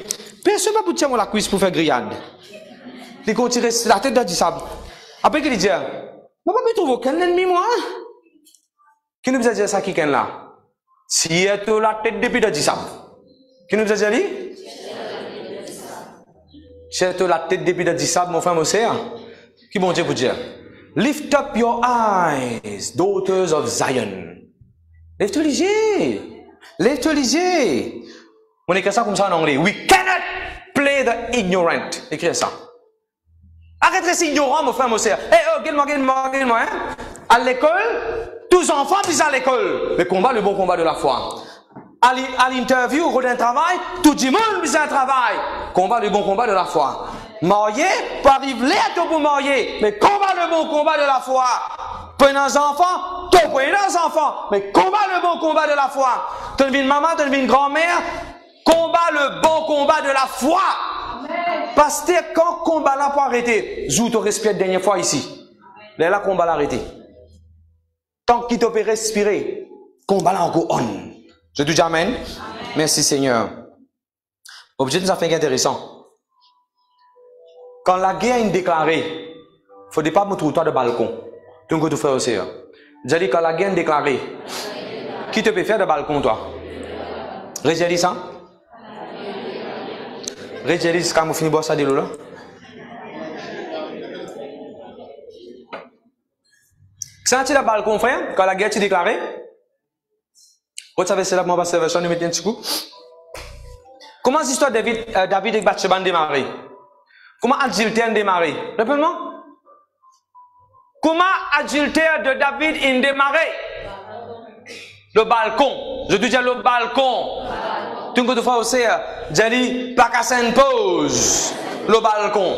Personne ne peut tirer la cuisse pour faire grillade. Il continue la tête dans du sable. Après, il dit, Mwen pa mi trouvo ken l'enmi mwen. Ki nou bize diye sa ki ken la? Siye to la tet depi da jisab. Ki nou bize diye li? Siye to la tet depi da jisab, mwen fèm mwen se ya. Ki bon diye pou diye? Lift up your eyes, daughters of Zion. Lève to lije. Lève to lije. On écrit ça comme ça en anglais. We cannot play the ignorant. Écris ça. Arrêtez d'être ignorant, mon frère, mon soeur. Eh, oh, regarde-moi, regarde-moi, regarde-moi, hein. À l'école, tous enfants disent à l'école. Le combat, le bon combat de la foi. À l'interview, au d'un travail, tout le monde dit un travail. Combat, le bon combat de la foi. Marié, pas arriver à tout pour marier, mais combat le bon combat de la foi. Prenez un enfant, tu prenez un enfant, mais combat le bon combat de la foi. Tu une maman, tu une grand-mère, combat le bon combat de la foi. Parce que quand combat là pour arrêter, joue ton respire dernière fois ici. Là, là, combat l'arrêter. Tant qu'il te peut respirer, combat là encore on. Je te dis amen. Merci Seigneur. Objet nous a fait intéressant. Quand la guerre est déclarée, il ne faut pas me trouver de balcon. Tu peux tout faire aussi. J'ai dit quand la guerre est déclarée, qui te peut faire de balcon, toi? Réjélis ça Réjélis, quand vous finissez ça de l'eau là C'est un balcon, frère, quand la guerre est déclarée? Vous savez, c'est là, moi, vais nous mettre un petit coup. Comment l'histoire de David, euh, David et Bathsheba démarré Comment adultère démarré Rappelle-moi. Comment adultère de David a démarré Le balcon. Je te dis le balcon. Tu fa ou se ya, jali pa kasen pose lo balkon.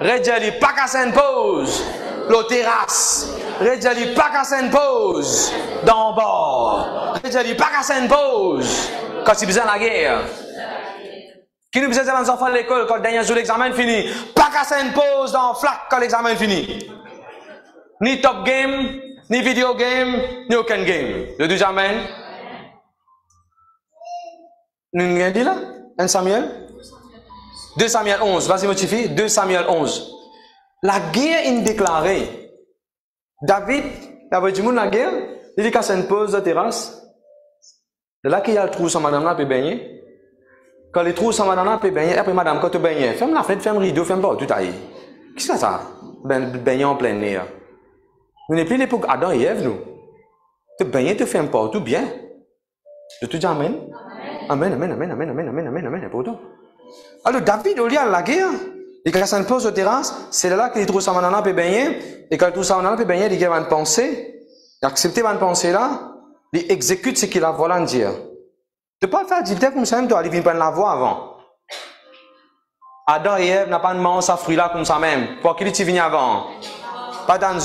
Re jali pa kasen pose lo teras. Re jali pa kasen pose dan bor. Re jali pa kasen pose quand il besoin la guerre. Qui nous besoin de les enfants de l'école quand le dernier jour l'examen fini? Pas qu'à une pause dans flac quand l'examen est fini. Ni top game, ni video game, ni aucun game. Je dis jamais. Nous dit là 1 Samuel? 2 Samuel 11. Vas-y, Motifi. 2 Samuel 11. La guerre est déclarée. David, avait du monde la guerre. Il dit qu'à une pause de terrasse. De là qu'il y a le trou sur madame là, peut baigner. Quand les trous sont maintenant, peut baigner. Après, madame, quand tu baignes, ferme la fenêtre, ferme le rideau, ferme tout aille. Qu'est-ce que c'est ça? Ben, baigner en plein air. Nous n'est plus l'époque Adam et Ève, nous. Tu baignes, tu fermes pas tout bien. Je te dis Amen, amen, amen, amen, amen, amen, amen, amen, pourtant. Alors ah, David, au lieu de la guerre, hein. il y a une pause de terrasse, c'est là qu'il trouve sa manana peut baigner, et quand il trouve sa manana peut baigner, il y a une pensée, il accepte une pensée là, il exécute ce qu'il a voulu dire. De pas faire dire comme ça, même toi, il vient pas la voix avant. Adam et Ève n'ont pas demandé ça fruit là comme ça même. Pour qu'il est venu avant? Pas dans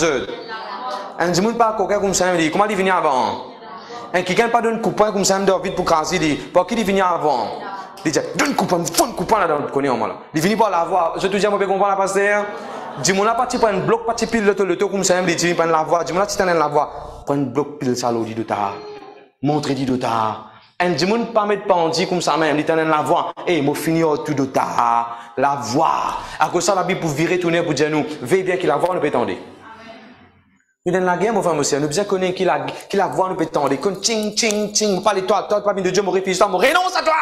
un qui pas donne coupon comme ça, David pour craser, il dit, pour qui il venir avant? Il dit, donne coupon, fond coupon là dans le connaît, moi là. Il vient pas la voir. Je te dis, moi, je comprends la pasteur. Dis-moi là, parti prendre un bloc, parti pile le le comme ça, il dit, prendre la voix. Dis-moi là, tu t'en la voix. Prends un bloc pile ça, dit de ta. Montre dit de ta. Un dimanche pas mettre dit comme ça même, il t'en la voix. Et moi fini tout de ta. La voix. À cause ça, la Bible pour virer, tourner, pour dire nous, veille bien qu'il la voix, nous peut tendre. Nous dans la guerre, mon frère, monsieur, nous bien connaître qui la, qui la voix, nous tendre. Comme ting, ting, ting, pas de toi, toi, pas de Dieu, mon refuse, toi, mon renonce à toi!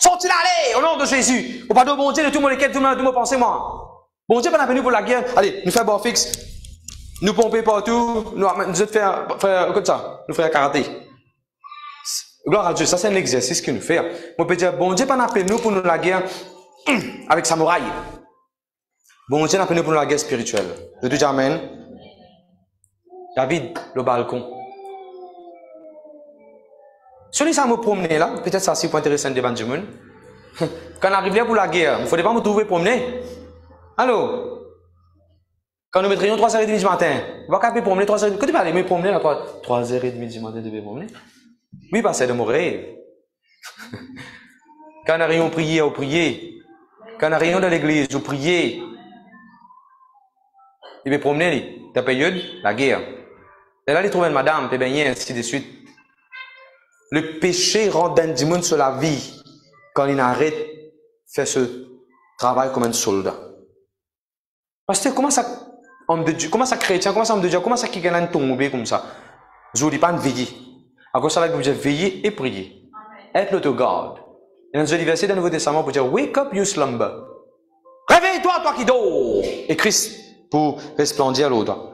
Sorti d'aller, au nom de Jésus? Au pardon, bon Dieu, de tout mon lesquels, tout le monde, pensez moi. Bon Dieu, pas venu pour la guerre. Allez, nous faisons bon fixe. Nous pomper partout. Nous, nous faire, comme ça. Nous faire karaté. Gloire à Dieu, ça c'est un exercice que nous faisons. On peut dire, bon Dieu, pas appelé nous pour nous la guerre avec samouraï. Bon Dieu, n'a nous pour nous la guerre spirituelle. Je te dis Amen. David, le balcon. Celui ça me promener là, peut-être ça c'est pas intéressant devant du monde. Quand on arrive là pour la guerre, il ne faudrait pas me trouver promener. Allô? Quand nous mettrions 3h30 du matin, on va capter promener 3h30. Quand tu vas aller me promener à 3h30 du matin, tu devais promener? Oui, que c'est de mon rêve. Quand on a rien prié, on prié. Quand on a rien dans l'église, on prié. Il va promener, ta période, la guerre. Et là, il trouve une madame, puis bien, ainsi de suite. Le péché rend d'un sur la vie quand il arrête faire ce travail comme un soldat. Parce que comment ça, homme de Dieu, comment ça chrétien, comment ça homme de Dieu, comment ça qui gagne tomber comme ça? Je vous dis pas de veiller. À cause de ça, vous devez veiller et prier. Être le God. Il y a un verset dans le Nouveau Testament pour dire, wake up, you slumber. Réveille-toi, toi qui dors. Et Christ pour resplendir l'autre.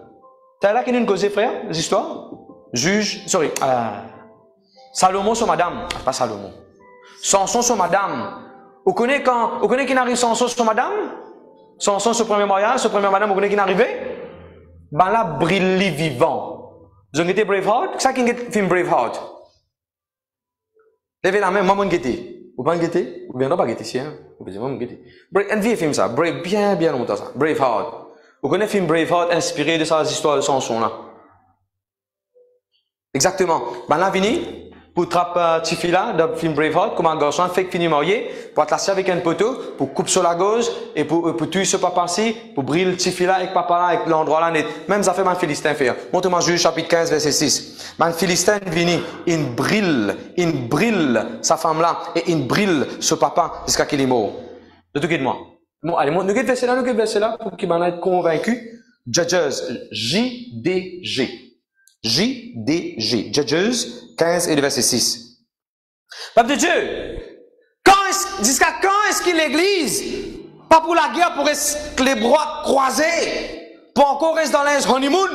Là qui nous causé, frère, les histoires? Juge, sorry, euh, Salomon sur madame, pas Salomon. Samson sur madame. Vous connaissez quand, vous connaissez qui n'arrive Samson sur madame? Samson sur premier mariage, sur premier madame, vous connaissez qui n'arrivait? Ben là, brille vivant. Vous avez été Braveheart? Ça qui est film Braveheart? Levez la main, moi, mon guetté. Vous pas guetter? Vous viendrez pas guetter ici, hein? Vous pouvez moi, guetter. Un vieux film, ça. Brave, bien, bien longtemps, ça. Braveheart. Vous connaissez le film Braveheart inspiré de ça, l'histoire de Samson, là? Exactement. Ben là, vini, pour trapper Tifila dans le film Braveheart, comme un garçon fait finir marié, pour atlasser avec un poteau, pour couper sur la gauche, et pour, pour tuer ce papa-ci, pour briller Tifila avec papa là, avec l'endroit là net. Même ça fait un Philistin faire. Montre-moi Juge chapitre 15, verset 6. Un Philistin vini, il brille, il brille sa femme là, et il brille ce papa jusqu'à qu'il est mort. De tout de moi. Allez, nous verset là, nous verset là, pour qu'il m'en ait convaincu. Judges, J-D-G. J-D-G. Judges 15 et le verset 6. Peuple de Dieu, jusqu'à quand est-ce que l'Église, pas pour la guerre, pour que les bras croisés, pour encore rester dans l'âge honeymoon,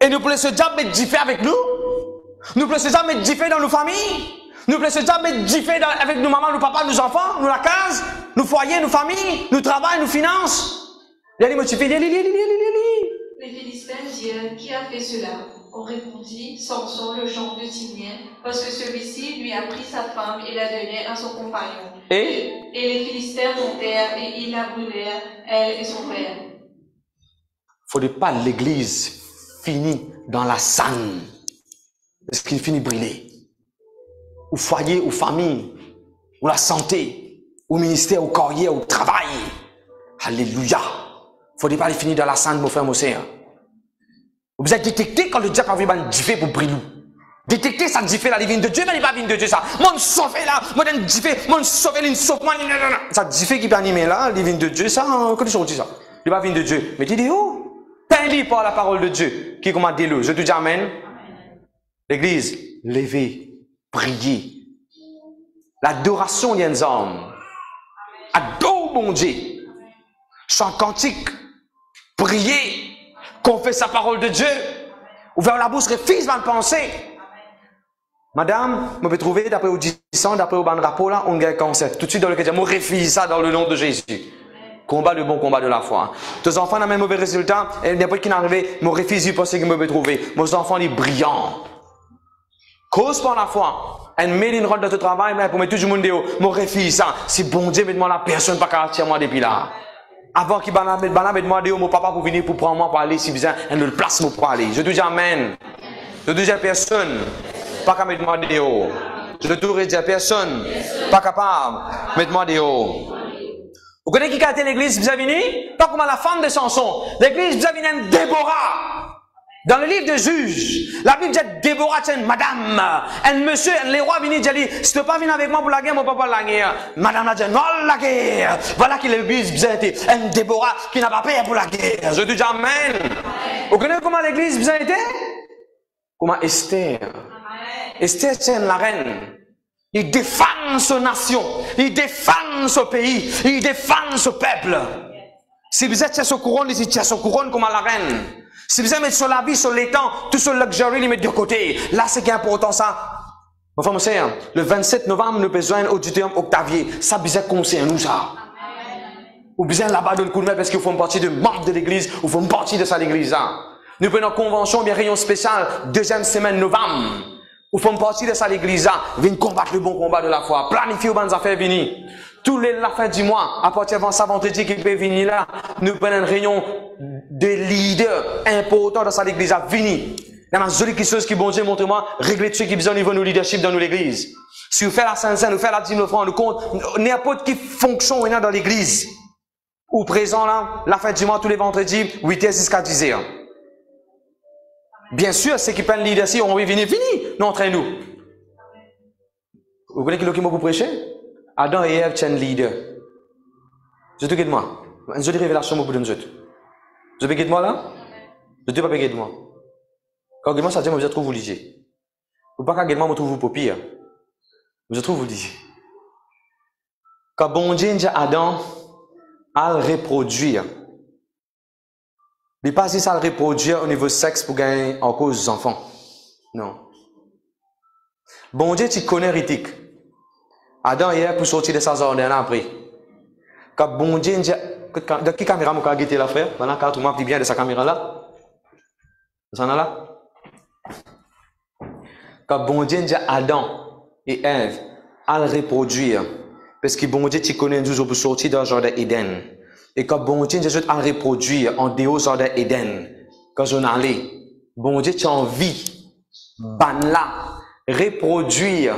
et nous se déjà mettre avec nous? Nous se déjà mettre dans nos familles? Nous pouvons se déjà mettre avec nos mamans, nos papas, nos enfants, nous la case, nos foyers, nos familles, nos travail, nos finances? Les Philistins dirent, qui a fait cela? On répondit, Samson, le genre de Timien, parce que celui-ci lui a pris sa femme et la donnait à son compagnon. Et, et les Philistins montèrent et ils la brûlèrent, elle et son père. Faudrait pas l'église finit dans la sanne. Est-ce qu'il finit brûlé? Au foyer, aux familles, ou la santé, au ministère, au carrière, au travail. Alléluia. Faudrait pas les finir dans la sanne, mon frère, mon vous avez détecté quand le diable a diffé pour briller. Détecter ça diffé la divine de Dieu, mais il pas de Dieu ça. Mon sauvé là, mon diffé, mon sauvé, il sauve moi. Ça diffé qui peut animer là, divine de Dieu, ça, comment tu ça? Il pas de Dieu. Mais tu dis, t'as lit par la parole de Dieu, qui commande le. Je te dis Amen. L'église, levez, priez. L'adoration des hommes. Adore mon Dieu. Chant cantique. Qu'on fait sa parole de Dieu. Ouvert la bouche, refuse ma pensée. Madame, je peux trouver, d'après au 10 d'après au ban rapport là, on gagne cancer. Tout de suite dans le cas, je refuse ça dans le nom de Jésus. Combat le bon combat de la foi. Tes enfants n'ont même mauvais résultat, et n'importe qui n'arrive, je refuse penser que je peux trouver. Mes enfants, ils brillants. Cause par la foi. Elle met une rôle de travail, mais pour mettre tout le monde dehors, je refuse ça. Si bon Dieu, met moi la personne, pas qu'à moi depuis là. Avant qu'il banane banane demandé au mon papa pour venir pour prendre moi pour aller si besoin, elle nous le place moi pour aller. Je te dis amen. Je te dis personne, pas qu'à me demander oh. Je te dis à personne, pas capable, me demander oh. Vous connaissez qui a été l'église, vous? Pas comme la femme de Samson. L'église, vous avez Déborah. Dans le livre de Juges, la Bible dit Déborah, c'est une madame. Un monsieur, les rois viennent dire, si tu pas venir avec moi pour la guerre, mon papa la guerre. Madame a dit, non, la guerre. Voilà qui l'église bien été. Une Déborah qui n'a pas peur pour la guerre. Je dis Amen. Vous connaissez comment l'église bien été? Comment Esther? Esther, c'est la reine. Il défend sa nation. Il défend son pays. Il défend son peuple. Si vous êtes sur ce couronne, tu as ce couronne comme la reine. Si vous aimez sur la vie, sur l'étang, tout ce luxury, les mettre de côté. Là, c'est qui est important, ça. Frère, mon sœur, le 27 novembre, nous besoin auditorium Octavier. Ça, besoin conseil nous, ça. Ou besoin là-bas de le coup de main parce qu'il faut partie de membre de l'église, ou faut partie de ça l'église, là. Nous prenons convention, bien réunion spéciale, deuxième semaine novembre. Ou faut partie de ça l'église, là. Venez combattre le bon combat de la foi. Planifier aux bonnes affaires, venir. Tous les, la fin du mois, à partir de vendredi qui peut venir là, nous prenons une réunion de leaders importants dans cette église à venir. Il y a une jolie chose qui bon Dieu montre-moi, régler ce qui besoin au niveau de nos leadership dans nos églises. Si vous faites la sainte nous faites la dîme offrande, nous compte, n'importe qui fonction dans l'église. Ou présent là, la fin du mois, tous les vendredis, 8h jusqu'à 10h. Bien sûr, ceux qui prennent leadership, on va venir, venir, nous entraînons nous. Vous que qui m'a vous prêcher? Adam et Ève sont leader. Je te guide moi. Je te révélation pour nous autres. Je peux guider moi là? Je te pas guider moi. Quand moi ça dit, êtes trop vous lisez. Vous pas guider moi, vous trouvez vous. Vous êtes trop vous lisez. Quand bon Dieu dit Adam à le reproduire, il n'est pas dit ça le reproduire au niveau sexe pour gagner en cause des enfants. Non. Bon Dieu, tu connais l'éthique. Adam hier pour sortir de sa zone là après. Quand bon Dieu de qui caméra m'a guetté la frère Voilà quand tu m'as bien de sa caméra là. Ça là. Quand bon Dieu dit Adam et Ève à le reproduire parce que bon Dieu tu connais nous pour sortir dans le jardin d'Éden. Et quand bon Dieu dit à le reproduire en dehors du jardin quand on allait, bon Dieu tu as envie, ban là, reproduire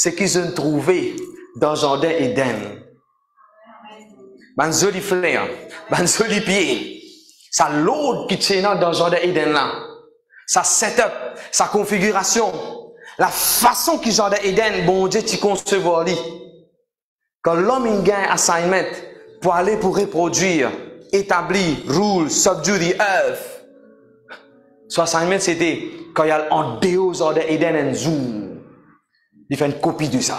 ce qu'ils ont trouvé dans le jardin Eden. Ban joli fleur, ban joli pied. Ça l'autre qui tient dans le jardin Eden là. Sa setup, sa configuration, la façon que jardin Eden, bon Dieu, tu concevoir lui. Quand l'homme gagne assignment pour aller pour reproduire, établir, rule, subdue the earth. Son assignment c'était quand il y a en dehors jardin Eden en zoom. Il fait une copie de ça.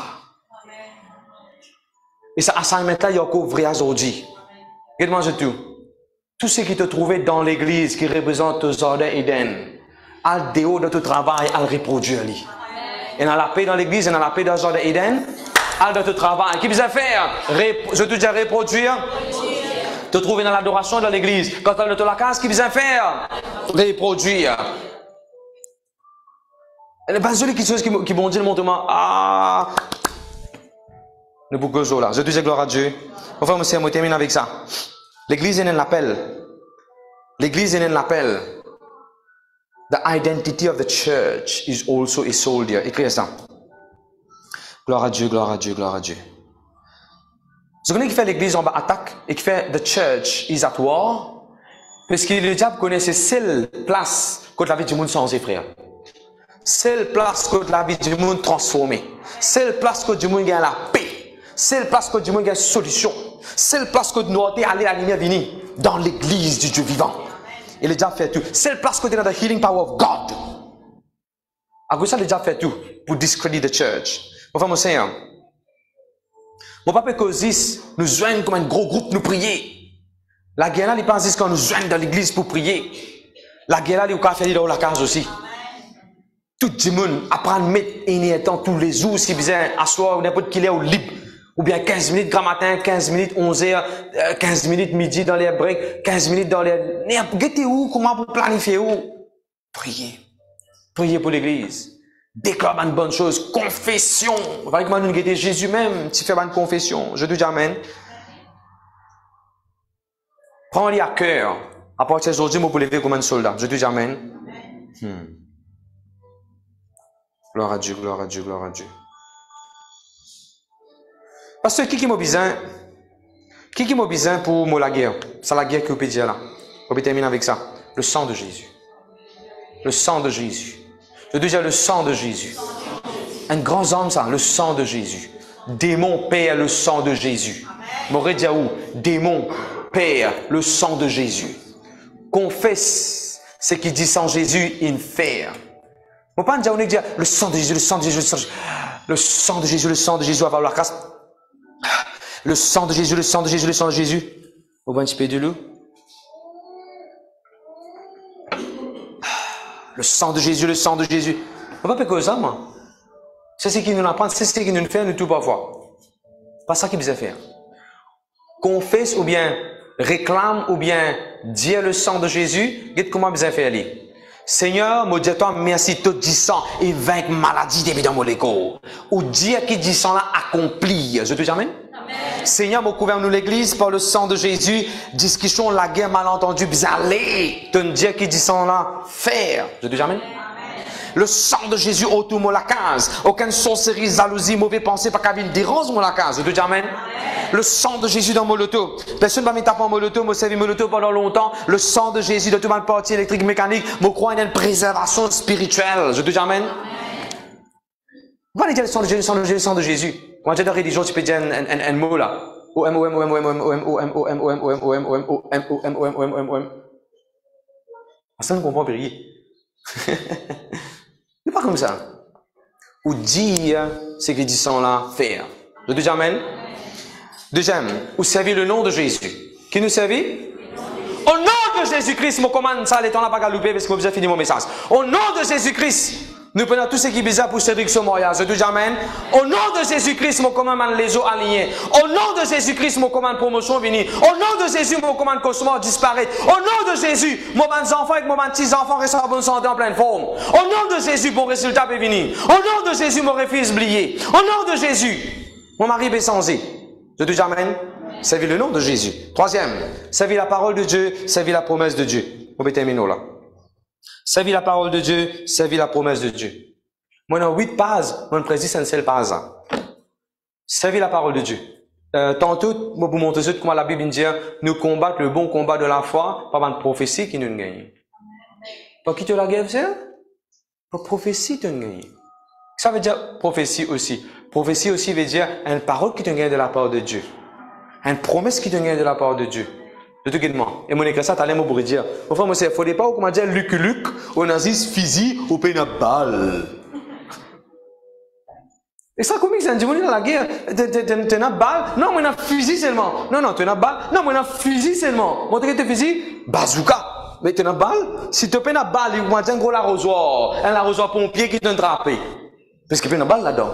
Et ça assignment là, il y a encore vrai aujourd'hui. Regarde-moi je tout. Tout ce qui te trouvait dans l'église qui représente le jardin Eden, à dehors de ton travail, à le reproduire. Et dans la paix dans l'église, et dans la paix dans le jardin Eden, à de ton travail. Qui vous faire? Je te dis reproduire. Te trouver dans l'adoration dans l'église. Quand tu as de la case, qui vous faire? Reproduire. A pas qui chose qui, qui m'ont dit le montement. Ah! Ne vous là. Je dis gloire à Dieu. Enfin, monsieur, on termine avec ça. L'église est un appel. L'église est un appel. The identity of the church is also a soldier. Écrivez ça. Gloire à Dieu, gloire à Dieu, gloire à Dieu. Vous connaissez qui fait l'église en bas attaque et qui fait the church is at war? Parce que le diable connaît ses seules places contre la vie du monde sans frères. Seule place que la vie du monde transformée. Seule place que du monde gagne la paix. Seule place que du monde gagne solution. Seule place que nous avons aller la lumière venir dans l'église du Dieu vivant. Il a déjà fait tout. Seule place que dans the healing power of God. À il a déjà fait tout pour discréditer la church. Mon frère, mon Seigneur. Mon papa Cosis nous joignent comme un gros groupe nous prier. La guerre là, il pense qu'on nous joigne dans l'église pour prier. La guerre là, il a fait dans la case aussi. Tout le monde apprend à mettre un temps tous les jours, si besoin, asseoir ou n'importe qui est au libre. Ou bien 15 minutes grand matin, 15 minutes 11 heures, 15 euh, minutes midi dans les breaks, 15 minutes dans les... Guettez où, comment vous planifiez où? Priez. Priez pour l'église. Déclare une bonne chose. Confession. Moi, nous Jésus même, tu fais une confession. Je te dis Amen. Prends-les à cœur. À partir d'aujourd'hui, moi, pour lever comme un soldat. Je te dis Amen. Hmm. Gloire à Dieu, gloire à Dieu, gloire à Dieu. Parce que qui qui besoin, qui qui besoin pour la guerre? C'est la guerre que vous pouvez dire là. On peut terminer avec ça. Le sang de Jésus. Le sang de Jésus. Je dis déjà le sang de Jésus. Un grand homme, ça, le sang de Jésus. Démon père le sang de Jésus. Dit où? Démon père le sang de Jésus. Confesse ce qui dit sans Jésus, in le sang de Jésus, le sang de Jésus, le sang de Jésus, le sang de Jésus, le sang de Jésus, avoir la casse. Le sang de Jésus, le sang de Jésus, le sang de Jésus. On va un petit de l'eau. Le sang de Jésus, le sang de Jésus. On va pas que ça, moi. C'est ce qui nous apprend, c'est ce qui nous fait, nous tout parfois. Pas ça qu'il besoin faire. Confesse ou bien réclame ou bien dire le sang de Jésus, regarde comment besoin faire aller. Seigneur, moi dis toi merci tout dit sang et vaincre maladie des dans mon corps. Ou dire qui dit là accompli. Je te dis amen. Seigneur, mon couvert nous l'église par le sang de Jésus, discussion, la guerre malentendue, bizarre, te dire qui dit là, faire. Je te dis amen. Le sang de Jésus autour case. Aucune sorcellerie, jalousie, mauvaise pensée, pas qu'à dérange. Je te dis amen. Le sang de Jésus dans Molotov. Personne ne va me taper en Molotov, moi servi Molotov pendant longtemps. Le sang de Jésus de tout le parti électrique, mécanique, moi crois en une préservation spirituelle. Je te dis amen. Voilà le sang de Jésus, le sang de Jésus, le sang de Jésus. Quand tu es dans religion, tu peux dire un, mot là. O M O M O M O M O M O M O M O M O M O M O M O M O M O M O M O M O M Ça ne comprend prier. Pas comme ça. Ou dire ce que dit sang là, faire. Le deuxième. Deuxième, ou servir le nom de Jésus. Qui nous servit? Au nom de Jésus-Christ, mon commande ça, les temps n'a pas galopé parce que avez fini mon message. Au nom de Jésus-Christ, nous prenons tout ce qui est bizarre pour Cédric Somoya. Je dis Amen. Au nom de Jésus-Christ, mon commande les eaux alignées. Au nom de Jésus-Christ, mon commande promotion venir. Au nom de Jésus, mon commande cosmo disparaître. Au nom de Jésus, mon enfants et mon petits enfants restent en bonne santé, en pleine forme. Au nom de Jésus, mon résultat peut venir. Au nom de Jésus, mon refus oublié. Au nom de Jésus, mon mari est changé. Je dis Amen. Servir le nom de Jésus. Troisième, servir la parole de Dieu, servir la promesse de Dieu. On va terminer là. Servir la parole de Dieu, servir la promesse de Dieu. Moi, dans huit pages, mon président, c'est une seule page. Servir la parole de Dieu. Euh, tantôt, moi, pour montrer comment la Bible dit, nous combattre le bon combat de la foi par une prophétie qui nous gagne. Pas qui te la guerre, c'est? Par prophétie, tu gagne. Ça veut dire prophétie aussi. Prophétie aussi veut dire une parole qui te gagne de la part de Dieu. Une promesse qui te gagne de la part de Dieu. Et mon ça, t'as l'air pour dire. Enfin, moi, c'est, faut pas, comment dire, Luc Luc, on a dit physique, ou peine balle. Et ça, comment ça dit, on est dans la guerre, tu as balle? Non, moi, on a fusil seulement. Non, non, tu as balle? Non, moi, on a fusil seulement. Montre que tu fusil? Bazooka. Mais tu as balle? Si tu as une balle, il va un gros arrosoir. Un arrosoir pompier qui t'a drapé. Parce qu'il y a une balle là-dedans.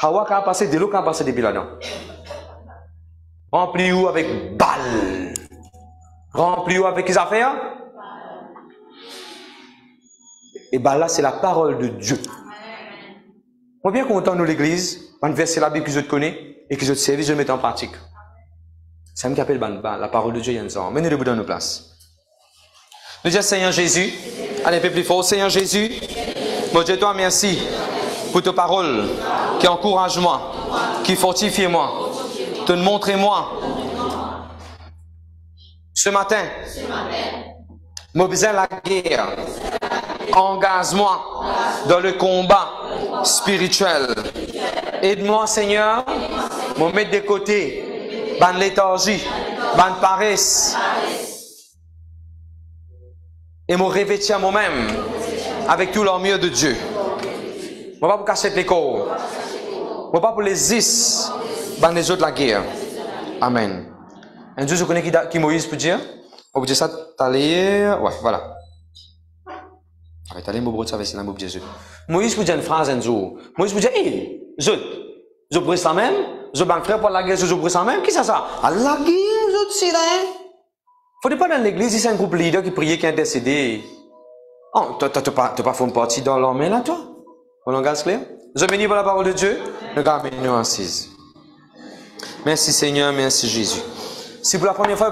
Hawa a passé de l'eau a passé depuis là-dedans. Rempli où avec balle? Rempli où avec les affaires? Et balle là, c'est la parole de Dieu. On est bien content, nous, l'église, un verset la Bible que je te connais et que je te servis, je mets en pratique. Ça me appelle la parole de Dieu, il y a Menez debout dans nos places. Nous disons, Seigneur Jésus, allez un peu plus fort, Seigneur Jésus, mon Dieu, toi, merci pour ta parole qui encourage moi, qui fortifie moi, te montrer moi. Ce matin, mobiliser la guerre, engage-moi dans le combat spirituel. Aide-moi, Seigneur, me mettre de côté, ban léthargie, ban paresse, et me revêtir moi-même avec tout l'amieux de Dieu. Je ne pas pour cacher les corps. Je ne pas pour les is dans les autres de la guerre. Amen. Un Dieu, je connais qui, qui Moïse peut dire. On peut dire ça, t'aller, ouais, voilà. Arrête, allez, mon brother, c'est la mot Jésus. Moïse peut dire une phrase un jour. Moïse peut dire, hé, je, je brise ça même, je banque frère pour la guerre, je brise ça même, qui c'est ça? Guerre, je sais là? Faut pas dans l'église, c'est un groupe leader qui priait, qui intercédait. Oh, t'as pas, pas fait une partie dans l'armée là, toi? On langage clair? Je bénis pour la parole de Dieu. Le gars, nous assise. Merci Seigneur, merci Jésus. Si pour la première fois,